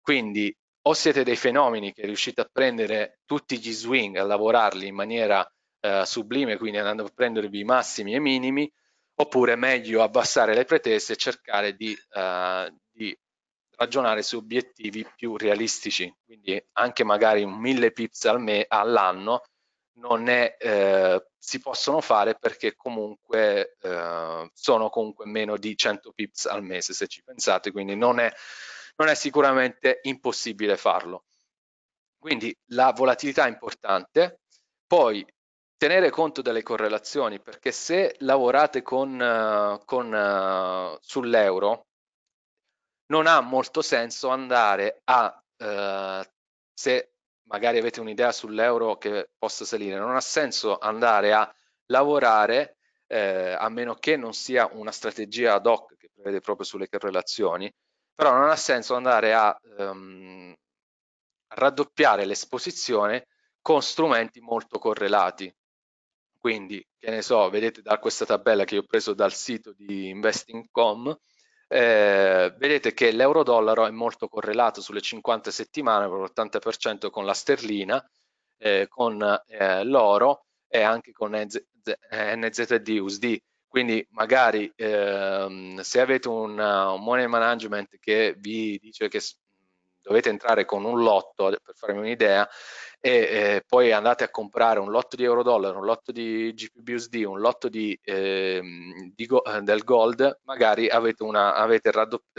quindi o siete dei fenomeni che riuscite a prendere tutti gli swing, a lavorarli in maniera eh, sublime, quindi andando a prendervi i massimi e i minimi, oppure meglio abbassare le pretese e cercare di, uh, di ragionare su obiettivi più realistici, quindi anche magari un 1000 pips al all'anno non è, eh, si possono fare perché comunque eh, sono comunque meno di 100 pips al mese se ci pensate, quindi non è, non è sicuramente impossibile farlo. Quindi la volatilità è importante, poi tenere conto delle correlazioni perché se lavorate con, con sull'euro non ha molto senso andare a, eh, se magari avete un'idea sull'euro che possa salire, non ha senso andare a lavorare eh, a meno che non sia una strategia ad hoc che prevede proprio sulle correlazioni, però non ha senso andare a um, raddoppiare l'esposizione con strumenti molto correlati. Quindi, che ne so, vedete da questa tabella che ho preso dal sito di Investing.com, eh, vedete che l'euro-dollaro è molto correlato sulle 50 settimane, per l'80% con la sterlina, eh, con eh, l'oro e anche con NZD USD. Quindi magari ehm, se avete un, un, money management che vi dice che dovete entrare con un lotto, per farmi un'idea, e eh, poi andate a comprare un lotto di euro dollaro, un lotto di GPBUSD, un lotto di, eh, di go eh, del gold, magari avete, una, avete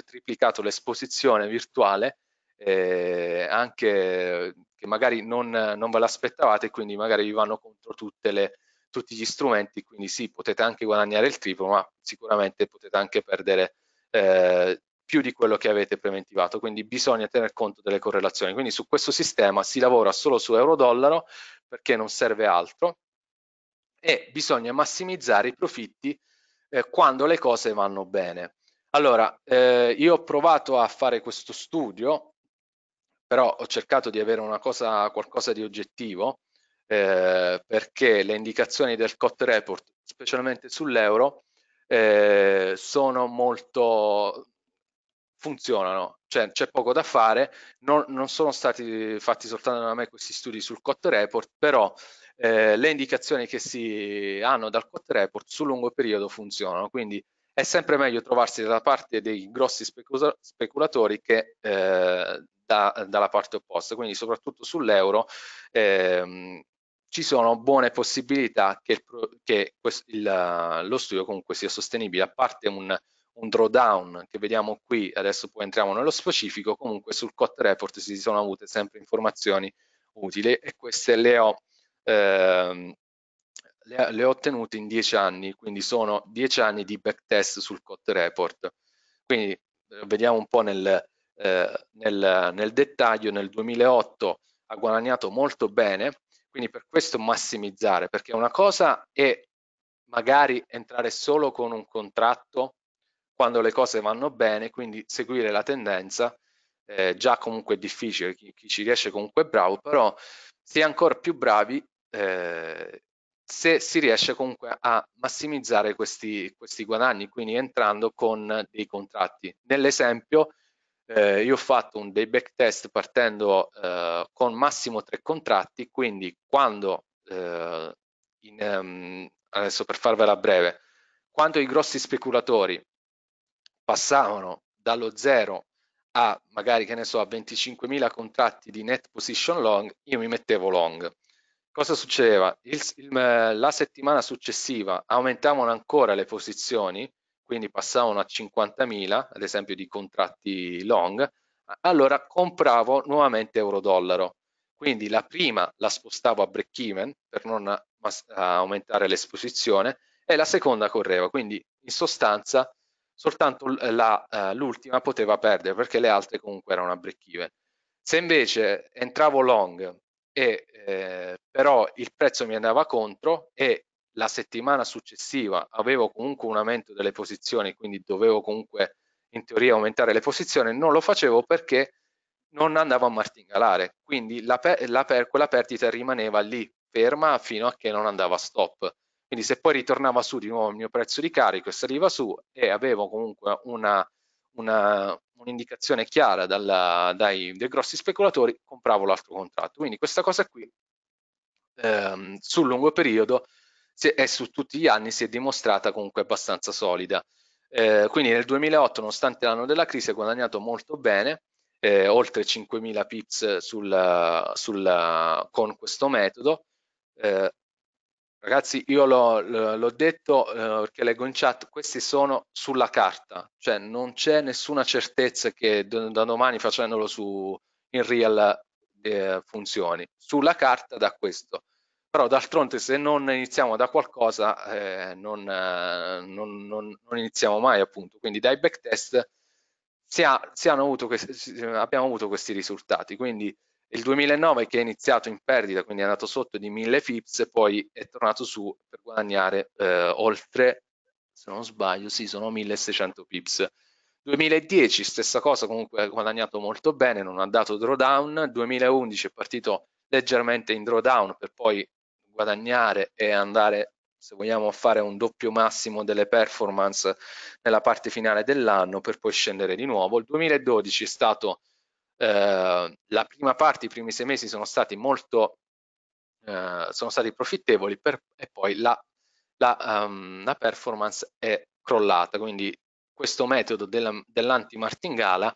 triplicato l'esposizione virtuale eh, anche che magari non, non ve l'aspettavate quindi magari vi vanno contro le, tutti gli strumenti, quindi sì, potete anche guadagnare il triplo, ma sicuramente potete anche perdere eh, più di quello che avete preventivato, quindi bisogna tener conto delle correlazioni. Quindi su questo sistema si lavora solo su euro-dollaro perché non serve altro e bisogna massimizzare i profitti eh, quando le cose vanno bene. Allora, eh, io ho provato a fare questo studio, però ho cercato di avere una cosa, qualcosa di oggettivo, eh, perché le indicazioni del COT report, specialmente sull'euro, eh, sono molto funzionano, cioè c'è poco da fare, non, non, sono stati fatti soltanto da me questi studi sul COT report, però eh, le indicazioni che si hanno dal COT report sul lungo periodo funzionano, quindi è sempre meglio trovarsi dalla parte dei grossi specula speculatori che eh, da, dalla parte opposta, quindi soprattutto sull'euro ehm, ci sono buone possibilità che, il, che il, lo studio comunque sia sostenibile, a parte un un drawdown che vediamo qui, adesso poi entriamo nello specifico, comunque sul COT report si sono avute sempre informazioni utili e queste le ho, ehm, le, le ho ottenute in 10 anni, quindi sono 10 anni di backtest sul COT report. Quindi eh, vediamo un po' nel, eh, nel, nel dettaglio nel 2008 ha guadagnato molto bene, quindi per questo massimizzare, perché una cosa è magari entrare solo con un contratto quando le cose vanno bene, quindi seguire la tendenza, eh, già comunque è difficile, chi, chi, ci riesce comunque è bravo, però si è ancora più bravi eh, se si riesce comunque a massimizzare questi, questi guadagni, quindi entrando con dei contratti. Nell'esempio eh, io ho fatto un day back test partendo eh, con massimo tre contratti, quindi quando, eh, in, um, adesso per farvela breve, quando i grossi speculatori passavano dallo zero a magari che ne so a 25.000 contratti di net position long, io mi mettevo long. Cosa succedeva? Il, il, la settimana successiva aumentavano ancora le posizioni, quindi passavano a 50.000, ad esempio di contratti long, allora compravo nuovamente euro-dollaro. Quindi la prima la spostavo a break even per non aumentare l'esposizione e la seconda correva. Quindi in sostanza soltanto uh, l'ultima poteva perdere perché le altre comunque erano a break even. Se invece entravo long e eh, però il prezzo mi andava contro e la settimana successiva avevo comunque un aumento delle posizioni, quindi dovevo comunque in teoria aumentare le posizioni, non lo facevo perché non andavo a martingalare, quindi la, la per, quella perdita rimaneva lì ferma fino a che non andava a stop. Quindi se poi ritornava su di nuovo il mio prezzo di carico e saliva su e avevo comunque una, un'indicazione chiara dalla, dai, dai, grossi speculatori, compravo l'altro contratto. Quindi questa cosa qui ehm, sul lungo periodo e su tutti gli anni si è dimostrata comunque abbastanza solida. Eh, quindi nel 2008, nonostante l'anno della crisi, ha guadagnato molto bene, eh, oltre 5.000 pips sul, sul, con questo metodo. Eh, Ragazzi, io l'ho detto eh, perché leggo in chat, questi sono sulla carta, cioè non c'è nessuna certezza che da domani facendolo su in real eh, funzioni. Sulla carta da questo. Però d'altronde se non iniziamo da qualcosa eh, non, non, non, non, iniziamo mai appunto. Quindi dai backtest si ha, si avuto questi, abbiamo avuto questi risultati. Quindi il 2009 che è iniziato in perdita, quindi è andato sotto di 1000 pips, poi è tornato su per guadagnare eh, oltre, se non sbaglio, sì, sono 1600 pips. 2010 stessa cosa, comunque ha guadagnato molto bene, non ha dato drawdown. 2011 è partito leggermente in drawdown per poi guadagnare e andare, se vogliamo, fare un doppio massimo delle performance nella parte finale dell'anno per poi scendere di nuovo. Il 2012 è stato eh, la prima parte, i primi sei mesi sono stati molto eh, sono stati profittevoli per, e poi la, la, um, la, performance è crollata. Quindi questo metodo dell'anti-martingala,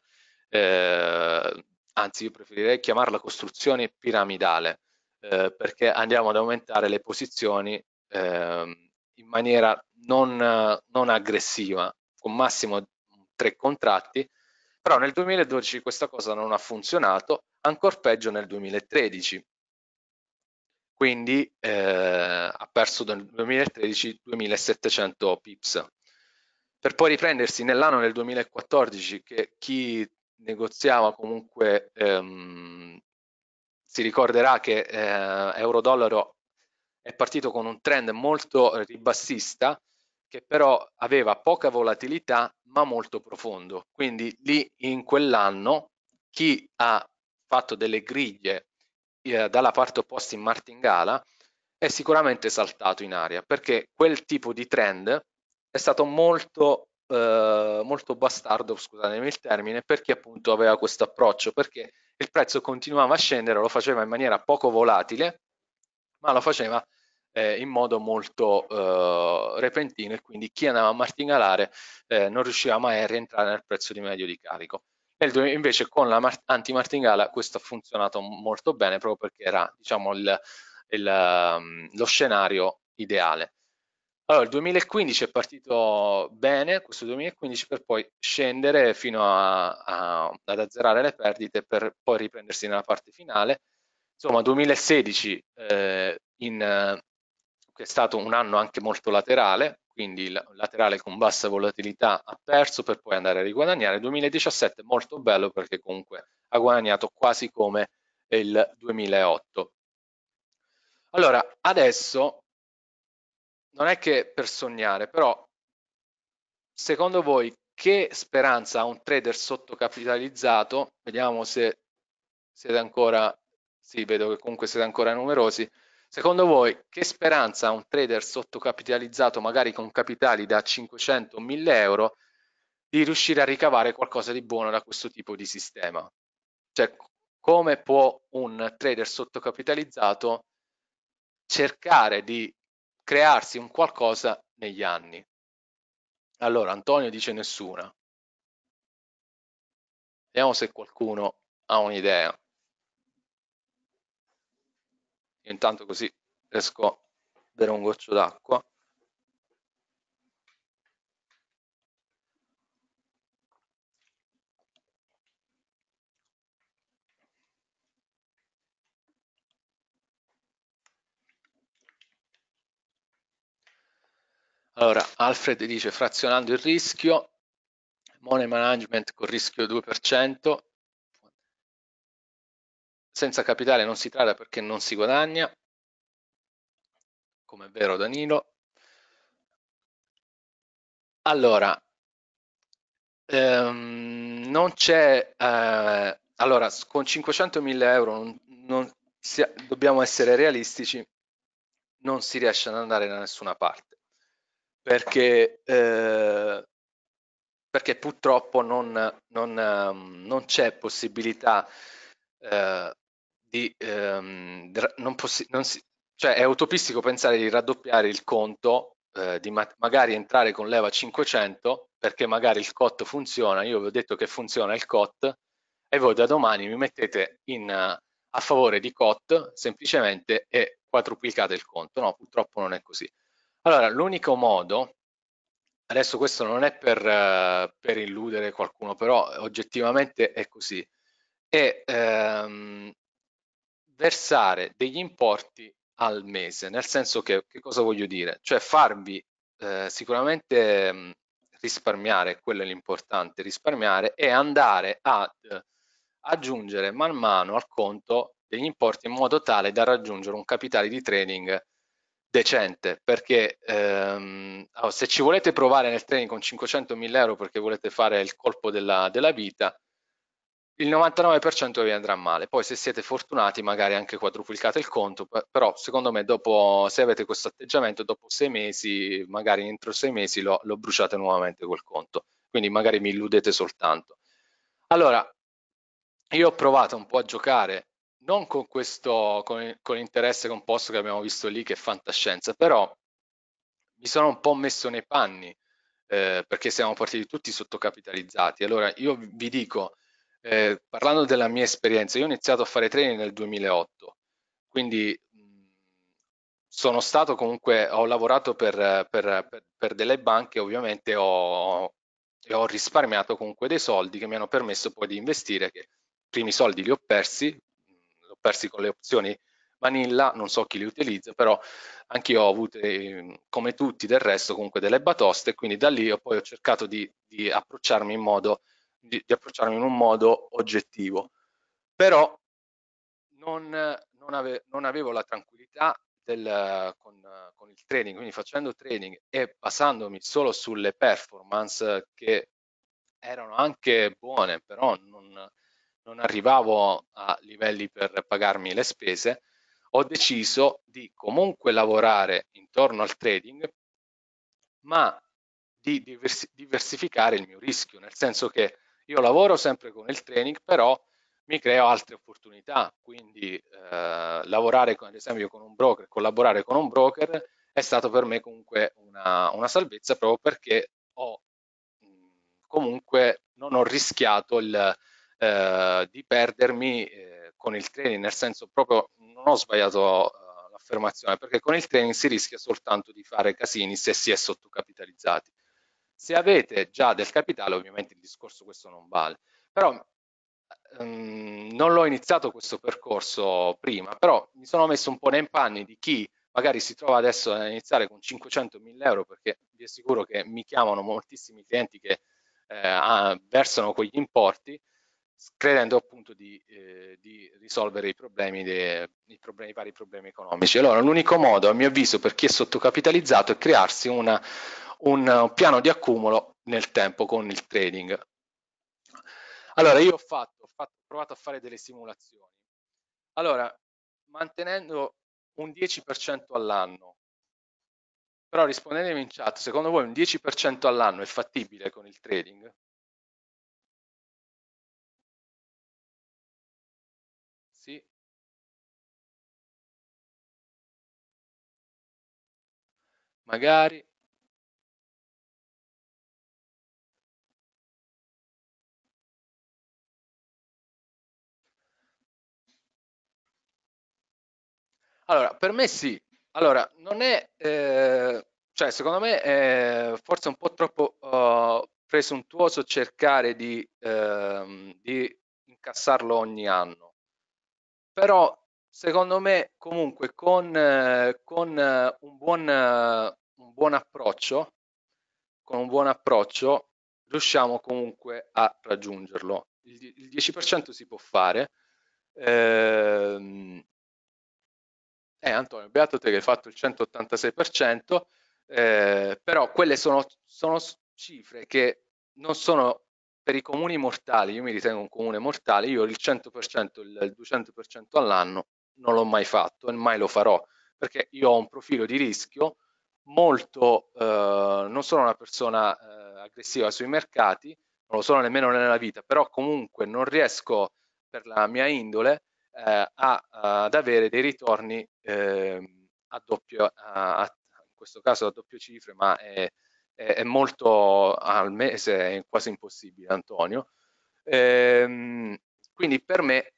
eh, anzi io preferirei chiamarla costruzione piramidale, eh, perché andiamo ad aumentare le posizioni ehm, in maniera non, non aggressiva, con massimo tre contratti, però nel 2012 questa cosa non ha funzionato, ancora peggio nel 2013. Quindi eh, ha perso nel 2013 2700 pips. Per poi riprendersi nell'anno del 2014 che chi negoziava comunque ehm, si ricorderà che eh, euro-dollaro è partito con un trend molto ribassista che però aveva poca volatilità ma molto profondo. Quindi lì in quell'anno chi ha fatto delle griglie eh, dalla parte opposta in martingala è sicuramente saltato in aria perché quel tipo di trend è stato molto eh, molto bastardo, scusatemi il termine, perché appunto aveva questo approccio, perché il prezzo continuava a scendere, lo faceva in maniera poco volatile, ma lo faceva eh, in modo molto eh, repentino e quindi chi andava a martingalare eh, non riusciva mai a rientrare nel prezzo di medio di carico. invece con la anti-martingala questo ha funzionato molto bene proprio perché era diciamo, il, il, um, lo scenario ideale. Allora, il 2015 è partito bene, questo 2015 per poi scendere fino a, a, ad azzerare le perdite per poi riprendersi nella parte finale. Insomma, 2016 eh, in, che è stato un anno anche molto laterale, quindi il laterale con bassa volatilità ha perso per poi andare a riguadagnare. 2017 molto bello perché comunque ha guadagnato quasi come il 2008. Allora, adesso non è che per sognare, però secondo voi che speranza ha un trader sottocapitalizzato? Vediamo se siete ancora, sì, vedo che comunque siete ancora numerosi. Secondo voi che speranza ha un trader sottocapitalizzato, magari con capitali da 500 o 1000 euro, di riuscire a ricavare qualcosa di buono da questo tipo di sistema? Cioè, come può un trader sottocapitalizzato cercare di crearsi un qualcosa negli anni? Allora, Antonio dice nessuna. Vediamo se qualcuno ha un'idea. Intanto così riesco a bere un goccio d'acqua. Allora, Alfred dice frazionando il rischio, money management con rischio 2%, senza capitale non si tratta perché non si guadagna, come è vero Danilo. Allora, ehm, non c'è, eh, allora con 500.000 euro non, non si, dobbiamo essere realistici, non si riesce ad andare da nessuna parte perché, eh, perché purtroppo non, non, ehm, non c'è possibilità eh, di, ehm, non non si, cioè è utopistico pensare di raddoppiare il conto, eh, di ma magari entrare con leva 500 perché magari il COT funziona, io vi ho detto che funziona il COT e voi da domani mi mettete in, a favore di COT semplicemente e quadruplicate il conto, no purtroppo non è così. Allora, l'unico modo, adesso questo non è per, uh, per, illudere qualcuno, però oggettivamente è così, è ehm, versare degli importi al mese, nel senso che, che cosa voglio dire? Cioè farvi eh, sicuramente mh, mm, risparmiare, quello è l'importante, risparmiare e andare ad aggiungere man mano al conto degli importi in modo tale da raggiungere un capitale di trading decente perché ehm, se ci volete provare nel training con 500.000 euro perché volete fare il colpo della, della vita il 99% vi andrà male. Poi se siete fortunati magari anche quadruplicate il conto però secondo me dopo se avete questo atteggiamento dopo sei mesi magari entro sei mesi lo, lo bruciate nuovamente quel conto. Quindi magari mi illudete soltanto. Allora io ho provato un po' a giocare non con questo, con, con l'interesse composto che abbiamo visto lì, che è fantascienza, però mi sono un po' messo nei panni, eh, perché siamo partiti tutti sottocapitalizzati. Allora io vi dico, eh, parlando della mia esperienza, io ho iniziato a fare training nel 2008, quindi sono stato comunque, ho lavorato per, per, per, delle banche, ovviamente ho, ho risparmiato comunque dei soldi che mi hanno permesso poi di investire, che i primi soldi li ho persi, persi con le opzioni Vanilla, non so chi li utilizza, però anche io ho avuto, come tutti del resto, comunque delle batoste, quindi da lì ho poi ho cercato di, di approcciarmi in modo, di, di, approcciarmi in un modo oggettivo. Però non, non, ave, non avevo la tranquillità del, con, con, il training, quindi facendo training e basandomi solo sulle performance che erano anche buone, però non, non arrivavo a livelli per pagarmi le spese, ho deciso di comunque lavorare intorno al trading, ma di diversificare il mio rischio, nel senso che io lavoro sempre con il training, però mi creo altre opportunità, quindi eh, lavorare con, ad esempio con un broker, collaborare con un broker è stato per me comunque una, una salvezza proprio perché ho comunque non ho rischiato il, eh, di perdermi eh, con il training, nel senso proprio non ho sbagliato eh, l'affermazione, perché con il training si rischia soltanto di fare casini se si è sottocapitalizzati. Se avete già del capitale, ovviamente il discorso questo non vale, però ehm, non l'ho iniziato questo percorso prima, però mi sono messo un po' nei panni di chi magari si trova adesso a iniziare con 500.000 euro perché vi assicuro che mi chiamano moltissimi clienti che eh, versano quegli importi credendo appunto di, eh, di risolvere i problemi, de, i problemi, i vari problemi economici. Allora l'unico modo a mio avviso per chi è sottocapitalizzato è crearsi una, un piano di accumulo nel tempo con il trading. Allora io ho, fatto, ho, fatto, provato a fare delle simulazioni. Allora, mantenendo un 10% all'anno, però rispondetemi in chat, secondo voi un 10% all'anno è fattibile con il trading? Magari. Allora, per me sì. Allora, non è, eh, cioè secondo me è forse un po' troppo uh, presuntuoso cercare di, uh, di incassarlo ogni anno. Però secondo me comunque con, eh, con un, buon, un buon approccio, con un buon approccio riusciamo comunque a raggiungerlo. Il, il 10% si può fare. Ehm, eh, Antonio, beato te che hai fatto il 186%, eh, però quelle sono, sono cifre che non sono per i comuni mortali, io mi ritengo un comune mortale, io il 100%, il 200% all'anno non l'ho mai fatto e mai lo farò, perché io ho un profilo di rischio molto, eh, non sono una persona eh, aggressiva sui mercati, non lo sono nemmeno nella vita, però comunque non riesco per la mia indole eh, a, ad avere dei ritorni eh, a doppio, a, a, in questo caso a doppio cifre, ma è, è, è molto al mese, è quasi impossibile, Antonio. Ehm, quindi per me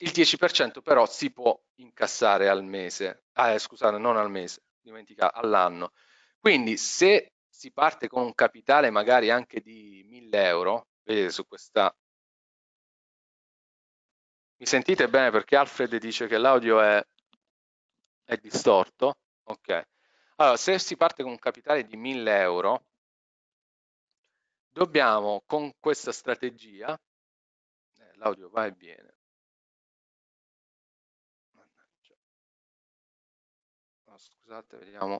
il 10% però si può incassare al mese, ah, eh, scusate, non al mese, dimentica, all'anno. Quindi se si parte con un capitale magari anche di 1000 euro, vedete su questa mi sentite bene perché Alfred dice che l'audio è, è distorto? Ok. Allora, se si parte con un capitale di 1000 euro, dobbiamo con questa strategia, eh, l'audio va e viene, scusate, vediamo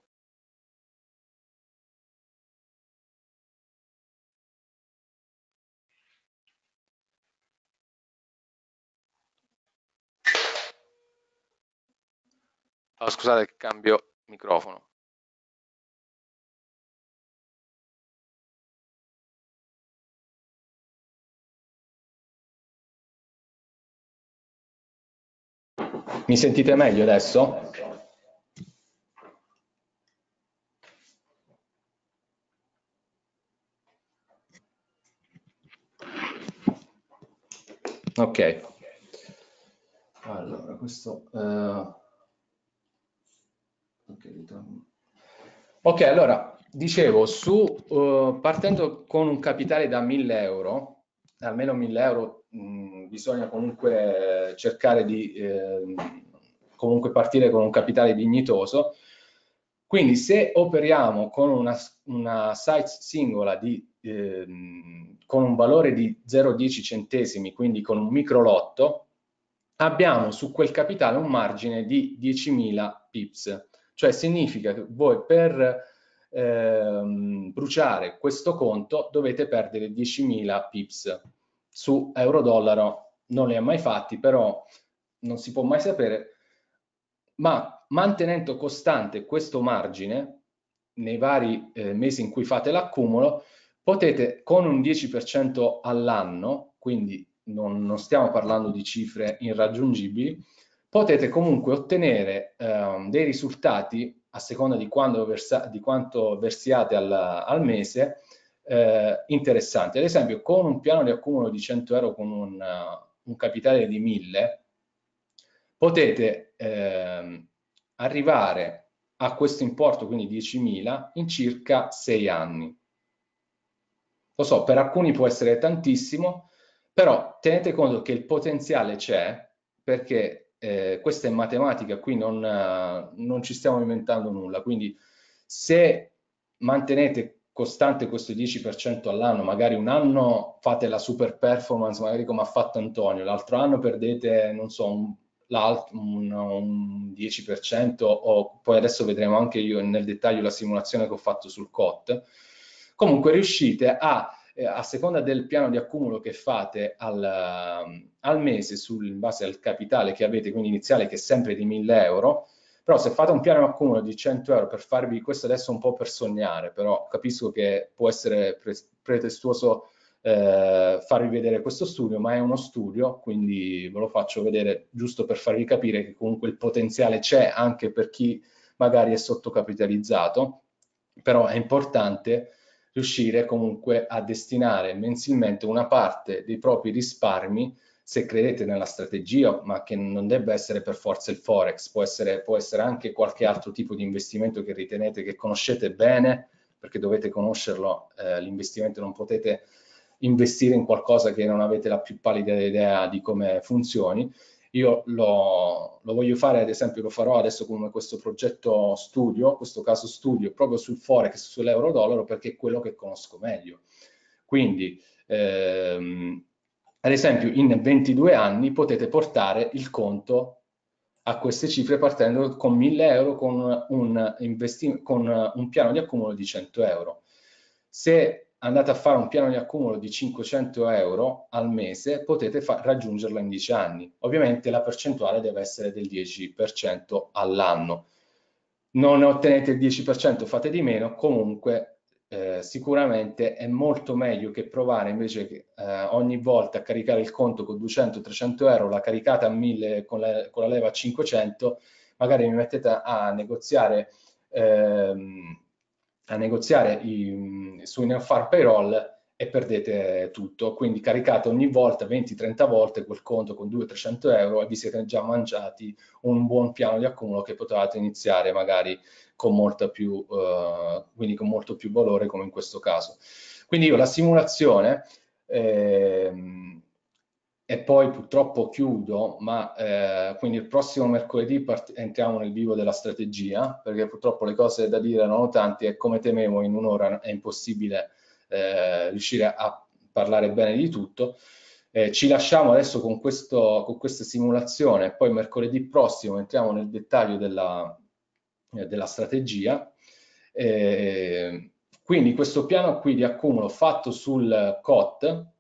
Oh, scusate cambio microfono. Mi sentite meglio adesso? Ok. Allora, questo... Uh... Ok, allora, dicevo, su, uh, partendo con un capitale da 1000 euro, almeno 1000 euro, mh, mm, bisogna comunque cercare di eh, comunque partire con un capitale dignitoso. Quindi se operiamo con una, una size singola di, eh, con un valore di 0,10 centesimi, quindi con un micro lotto, abbiamo su quel capitale un margine di 10.000 pips. Cioè significa che voi per ehm, bruciare questo conto dovete perdere 10.000 pips. Su euro-dollaro non li ha mai fatti, però non si può mai sapere, ma mantenendo costante questo margine nei vari eh, mesi in cui fate l'accumulo, potete con un 10% all'anno, quindi non, non, stiamo parlando di cifre irraggiungibili, potete comunque ottenere eh, dei risultati a seconda di, versa, di quanto versiate al, al mese eh, interessanti. Ad esempio, con un piano di accumulo di 100 euro con un, uh, un capitale di 1000, potete eh, arrivare a questo importo, quindi 10.000, in circa 6 anni. Lo so, per alcuni può essere tantissimo, però tenete conto che il potenziale c'è perché eh, questa è matematica, qui non, non ci stiamo inventando nulla, quindi se mantenete costante questo 10% all'anno, magari un anno fate la super performance, magari come ha fatto Antonio, l'altro anno perdete, non so, un, un, un 10% o poi adesso vedremo anche io nel dettaglio la simulazione che ho fatto sul COT, comunque riuscite a eh, a seconda del piano di accumulo che fate al, al mese sul, in base al capitale che avete, quindi iniziale che è sempre di 1000 euro, però se fate un piano di accumulo di 100 euro per farvi, questo adesso un po' per sognare, però capisco che può essere pre pretestuoso eh, farvi vedere questo studio, ma è uno studio, quindi ve lo faccio vedere giusto per farvi capire che comunque il potenziale c'è anche per chi magari è sottocapitalizzato, però è importante riuscire comunque a destinare mensilmente una parte dei propri risparmi se credete nella strategia, ma che non debba essere per forza il Forex, può essere, può essere anche qualche altro tipo di investimento che ritenete che conoscete bene, perché dovete conoscerlo, eh, l'investimento non potete investire in qualcosa che non avete la più pallida idea di come funzioni io lo, lo, voglio fare, ad esempio, lo farò adesso come questo progetto studio, questo caso studio, proprio sul Forex, sull'euro-dollaro, perché è quello che conosco meglio. Quindi, ehm, ad esempio, in 22 anni potete portare il conto a queste cifre partendo con 1000 euro con un, con un piano di accumulo di 100 euro. Se andate a fare un piano di accumulo di 500 euro al mese, potete raggiungerlo in 10 anni. Ovviamente la percentuale deve essere del 10% all'anno. Non ne ottenete il 10%, fate di meno, comunque eh, sicuramente è molto meglio che provare invece eh, ogni volta a caricare il conto con 200-300 euro, la caricate a 1000 con la, con la leva a 500, magari mi mettete a, a negoziare ehm, a negoziare i, sui neofar payroll e perdete tutto. Quindi caricate ogni volta 20-30 volte quel conto con 200-300 euro e vi siete già mangiati un buon piano di accumulo che potevate iniziare magari con, molta più, uh, quindi con molto più valore come in questo caso. Quindi io la simulazione ehm, e poi purtroppo chiudo, ma eh, quindi il prossimo mercoledì entriamo nel vivo della strategia, perché purtroppo le cose da dire erano tante e come temevo in un'ora è impossibile eh, riuscire a parlare bene di tutto. Eh, ci lasciamo adesso con, questo, con questa simulazione, poi mercoledì prossimo entriamo nel dettaglio della, eh, della strategia. Eh, quindi questo piano qui di accumulo fatto sul COT,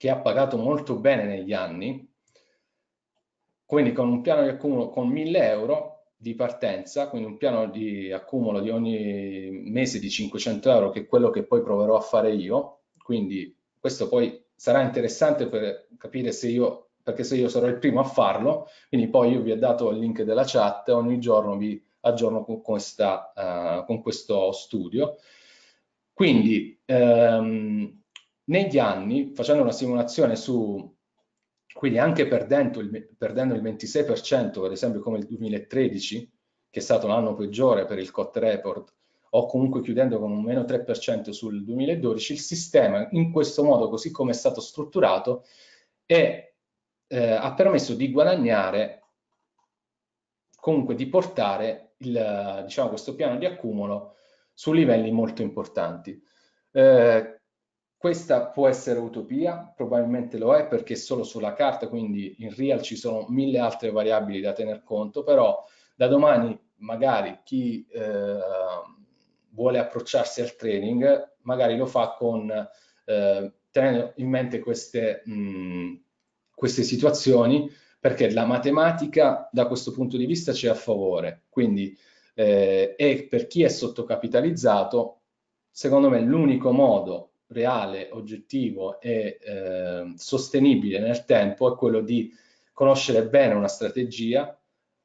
che ha pagato molto bene negli anni, quindi con un piano di accumulo con 1000 euro di partenza, quindi un piano di accumulo di ogni mese di 500 euro, che è quello che poi proverò a fare io, quindi questo poi sarà interessante per capire se io, perché se io sarò il primo a farlo, quindi poi io vi ho dato il link della chat, ogni giorno vi aggiorno con, questa, uh, con questo studio. Quindi, um, negli anni, facendo una simulazione su, quindi anche perdendo il, perdendo il 26%, ad esempio come il 2013, che è stato l'anno peggiore per il COT report, o comunque chiudendo con un meno 3% sul 2012, il sistema in questo modo, così come è stato strutturato, è, eh, ha permesso di guadagnare, comunque di portare il, diciamo, questo piano di accumulo su livelli molto importanti. Eh, questa può essere utopia, probabilmente lo è perché è solo sulla carta, quindi in real ci sono mille altre variabili da tener conto, però da domani magari chi eh, vuole approcciarsi al training magari lo fa con eh, tenendo in mente queste, mh, queste situazioni perché la matematica da questo punto di vista c'è a favore, quindi eh, e per chi è sottocapitalizzato, secondo me l'unico modo reale, oggettivo e eh, sostenibile nel tempo è quello di conoscere bene una strategia,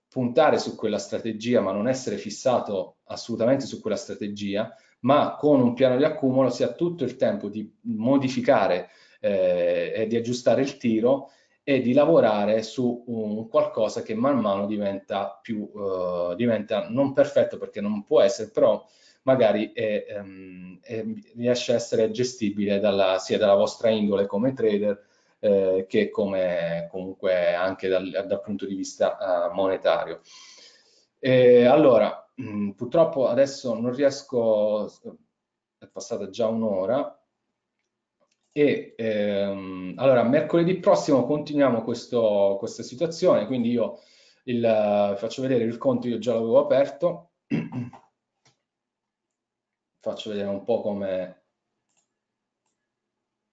puntare su quella strategia, ma non essere fissato assolutamente su quella strategia, ma con un piano di accumulo si ha tutto il tempo di modificare eh, e di aggiustare il tiro e di lavorare su un qualcosa che man mano diventa più, uh, diventa non perfetto perché non può essere, però magari è, um, è, riesce a essere gestibile dalla, sia dalla vostra indole come trader eh, che come comunque anche dal, dal punto di vista uh, monetario. E allora, mh, mm, purtroppo adesso non riesco, è passata già un'ora, e ehm, allora mercoledì prossimo continuiamo questo, questa situazione, quindi io il, faccio vedere il conto, io già l'avevo aperto, faccio vedere un po' come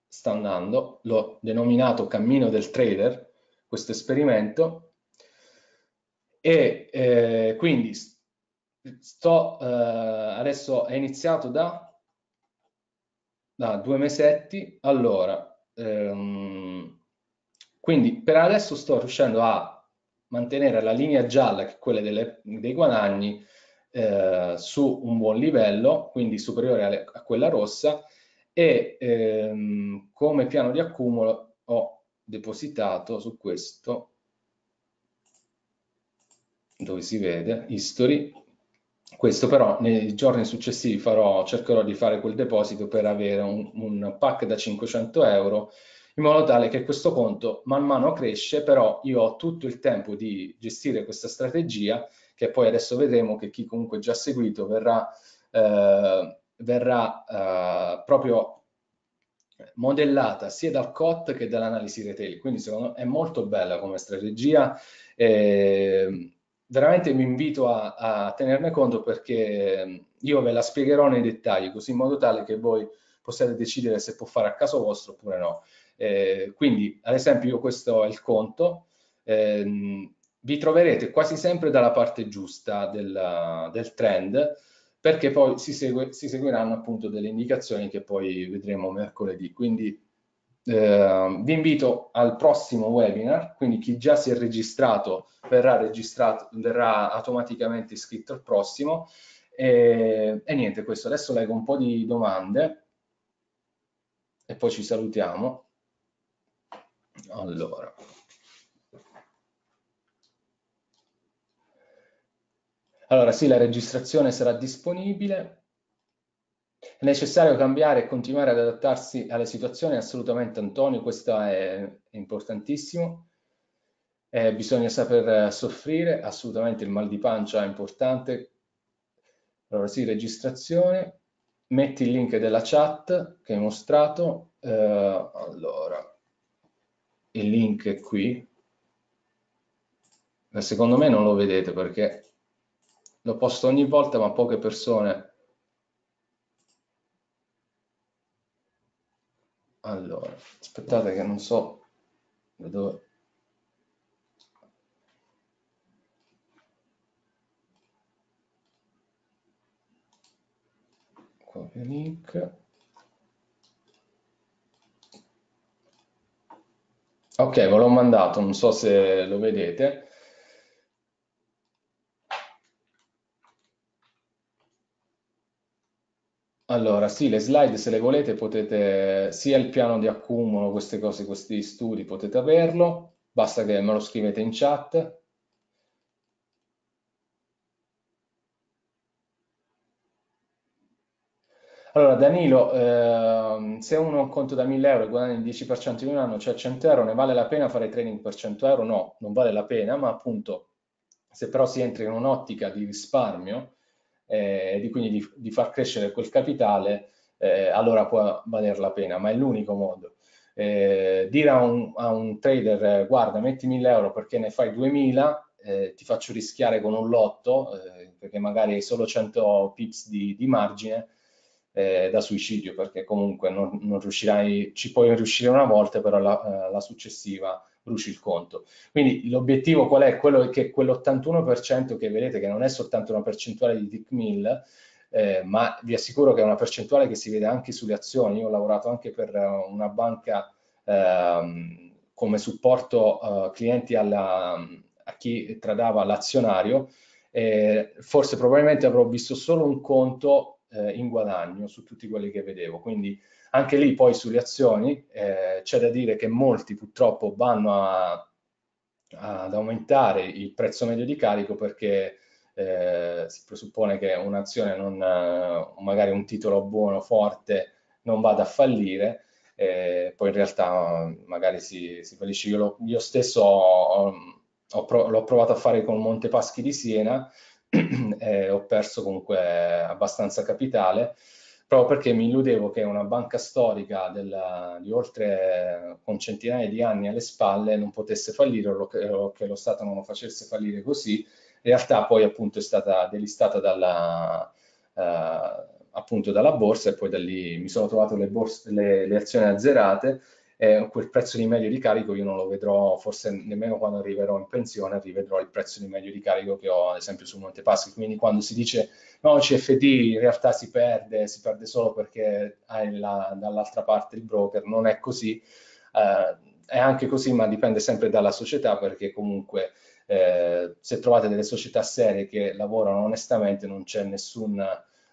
sta andando, l'ho denominato cammino del trader, questo esperimento, e eh, quindi sto, eh, adesso è iniziato da da due mesetti, allora, ehm, quindi per adesso sto riuscendo a mantenere la linea gialla, che è quella delle, dei guadagni, eh, su un buon livello, quindi superiore alle, a quella rossa, e ehm, come piano di accumulo ho depositato su questo, dove si vede, history, questo però nei giorni successivi farò, cercherò di fare quel deposito per avere un, un pack da 500 euro in modo tale che questo conto man mano cresce, però io ho tutto il tempo di gestire questa strategia che poi adesso vedremo che chi comunque già seguito verrà, eh, verrà eh, proprio modellata sia dal COT che dall'analisi retail, quindi secondo me è molto bella come strategia. Eh, veramente vi invito a, a tenerne conto perché io ve la spiegherò nei dettagli, così in modo tale che voi possiate decidere se può fare a caso vostro oppure no. Eh, quindi, ad esempio, io questo è il conto, eh, vi troverete quasi sempre dalla parte giusta del, del trend, perché poi si, segue, si, seguiranno appunto delle indicazioni che poi vedremo mercoledì. Quindi eh, vi invito al prossimo webinar, quindi chi già si è registrato verrà, registrato, verrà automaticamente iscritto al prossimo. E, e niente, questo adesso leggo un po' di domande e poi ci salutiamo. Allora. Allora sì, la registrazione sarà disponibile. È necessario cambiare e continuare ad adattarsi alle situazioni? Assolutamente Antonio, questo è, importantissimo. Eh, bisogna saper soffrire, assolutamente il mal di pancia è importante. Allora sì, registrazione. Metti il link della chat che hai mostrato. Eh, allora, il link è qui. Secondo me non lo vedete perché lo posto ogni volta ma poche persone Allora, aspettate che non so dove... Copia link. Ok, ve l'ho mandato, non so se lo vedete. Allora, sì, le slide se le volete potete, sia il piano di accumulo, queste cose, questi studi potete averlo, basta che me lo scrivete in chat. Allora, Danilo, eh, se uno ha un conto da 1000 euro e guadagna il 10% in un anno, cioè 100 euro, ne vale la pena fare trading per 100 euro? No, non vale la pena, ma appunto, se però si entra in un'ottica di risparmio, eh, e di, quindi di, di, far crescere quel capitale, eh, allora può valer la pena, ma è l'unico modo. Eh, dire a un, a un, trader guarda metti 1000 euro perché ne fai 2000 eh, ti faccio rischiare con un lotto eh, perché magari hai solo 100 pips di, di margine eh, da suicidio perché comunque non, non, riuscirai ci puoi riuscire una volta però la, la successiva bruci il conto. Quindi l'obiettivo qual è? Quello che quell'81% che vedete che non è soltanto una percentuale di tick mill, eh, ma vi assicuro che è una percentuale che si vede anche sulle azioni. Io ho lavorato anche per una banca ehm, come supporto eh, clienti alla, a chi tradava l'azionario. Eh, forse probabilmente avrò visto solo un conto eh, in guadagno su tutti quelli che vedevo. Quindi anche lì poi sulle azioni eh, c'è da dire che molti purtroppo vanno a, ad aumentare il prezzo medio di carico perché eh, si presuppone che un'azione, non, magari un titolo buono, forte, non vada a fallire e poi in realtà magari si, si fallisce. Io, lo, io stesso ho, ho prov l'ho provato a fare con Montepaschi di Siena e ho perso comunque abbastanza capitale proprio perché mi illudevo che una banca storica della, di oltre con centinaia di anni alle spalle non potesse fallire o, lo, che lo Stato non lo facesse fallire così. In realtà poi appunto è stata delistata dalla, uh, appunto dalla borsa e poi da lì mi sono trovato le, borse, le, le azioni azzerate e quel prezzo di medio di carico io non lo vedrò forse nemmeno quando arriverò in pensione, rivedrò il prezzo di medio di carico che ho ad esempio su Montepaschi, quindi quando si dice no CFD in realtà si perde, si perde solo perché hai la, dall'altra parte il broker, non è così, eh, è anche così ma dipende sempre dalla società perché comunque eh, se trovate delle società serie che lavorano onestamente non c'è nessun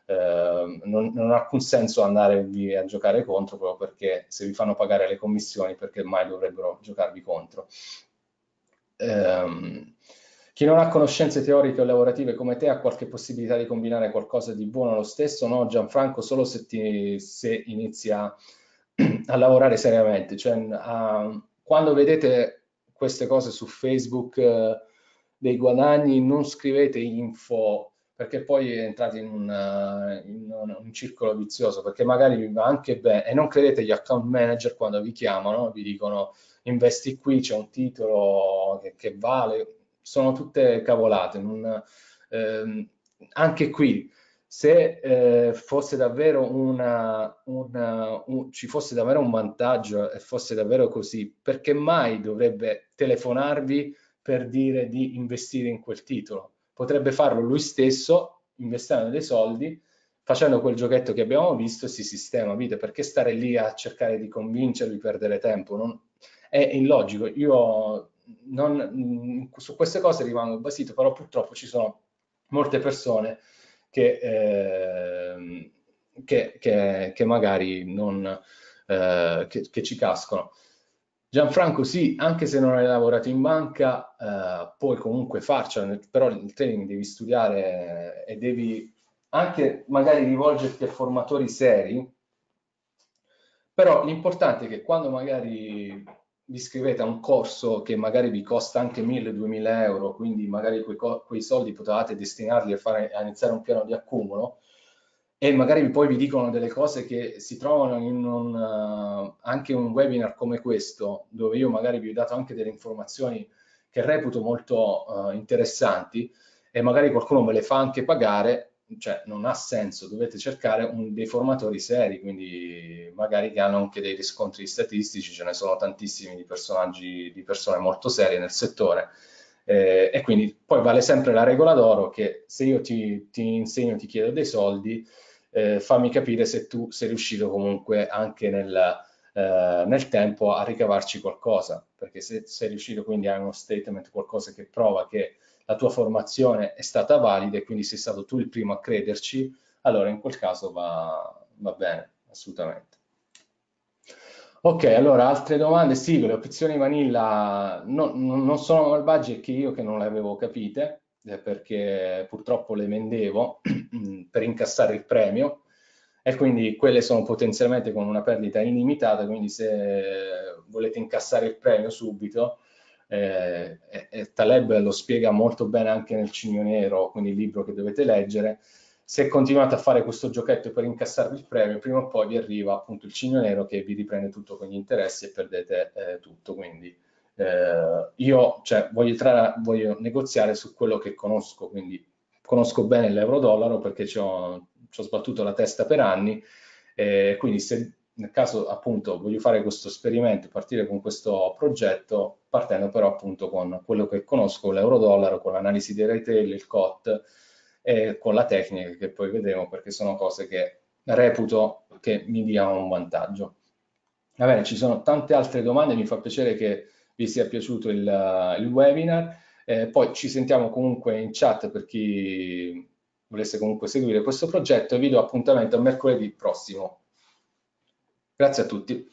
eh, non, non, ha alcun senso andarvi a giocare contro proprio perché se vi fanno pagare le commissioni perché mai dovrebbero giocarvi contro. Eh, chi non ha conoscenze teoriche o lavorative come te ha qualche possibilità di combinare qualcosa di buono lo stesso? No, Gianfranco, solo se, ti, se inizia a lavorare seriamente. Cioè, a, quando vedete queste cose su Facebook eh, dei guadagni, non scrivete info perché poi entrate in, una, in un, un, circolo vizioso, perché magari vi va anche bene, e non credete gli account manager quando vi chiamano, vi dicono investi qui, c'è un titolo che, che vale, sono tutte cavolate. Non, ehm, anche qui, se eh, fosse davvero una, una, un, ci fosse davvero un vantaggio e fosse davvero così, perché mai dovrebbe telefonarvi per dire di investire in quel titolo? Potrebbe farlo lui stesso investendo dei soldi facendo quel giochetto che abbiamo visto e si sistema vita perché stare lì a cercare di convincervi perdere tempo non, è illogico. Io non, su queste cose rimango basito però purtroppo ci sono molte persone che, eh, che, che, che magari non eh, che, ci cascano Gianfranco, sì, anche se non hai lavorato in banca, eh, puoi comunque farcela, però il training devi studiare e devi anche magari rivolgerti a formatori seri, però l'importante è che quando magari vi iscrivete a un corso che magari vi costa anche 1000-2000 euro, quindi magari quei, quei soldi potevate destinarli a, fare, a iniziare un piano di accumulo, e magari poi vi dicono delle cose che si trovano in un, uh, anche un webinar come questo, dove io magari vi ho dato anche delle informazioni che reputo molto uh, interessanti e magari qualcuno me le fa anche pagare, cioè non ha senso, dovete cercare un, dei formatori seri, quindi magari che hanno anche dei riscontri statistici, ce ne sono tantissimi di personaggi, di persone molto serie nel settore. Eh, e quindi poi vale sempre la regola d'oro che se io ti, ti insegno, ti chiedo dei soldi, eh, fammi capire se tu sei riuscito comunque anche nel, eh, nel tempo a ricavarci qualcosa, perché se sei riuscito quindi a uno statement, qualcosa che prova che la tua formazione è stata valida e quindi sei stato tu il primo a crederci, allora in quel caso va, va bene, assolutamente. Ok, allora altre domande? Sì, le opzioni vanilla no, non sono malvagie, è che io che non le avevo capite, eh, perché purtroppo le vendevo per incassare il premio e quindi quelle sono potenzialmente con una perdita illimitata, quindi se volete incassare il premio subito, eh, e Taleb lo spiega molto bene anche nel Cigno Nero, quindi il libro che dovete leggere, se continuate a fare questo giochetto per incassarvi il premio, prima o poi vi arriva appunto il Cigno Nero che vi riprende tutto con gli interessi e perdete eh, tutto, quindi eh, io cioè, voglio, tra, voglio, negoziare su quello che conosco, quindi conosco bene l'euro-dollaro perché ci ho, ci ho, sbattuto la testa per anni, eh, quindi se nel caso appunto voglio fare questo esperimento, partire con questo progetto, partendo però appunto con quello che conosco, l'euro-dollaro, con l'analisi dei retail, il COT e con la tecnica che poi vedremo perché sono cose che reputo che mi diano un vantaggio. Va bene, ci sono tante altre domande, mi fa piacere che vi sia piaciuto il, il webinar. Eh, poi ci sentiamo comunque in chat per chi volesse comunque seguire questo progetto e vi do appuntamento mercoledì prossimo. Grazie a tutti.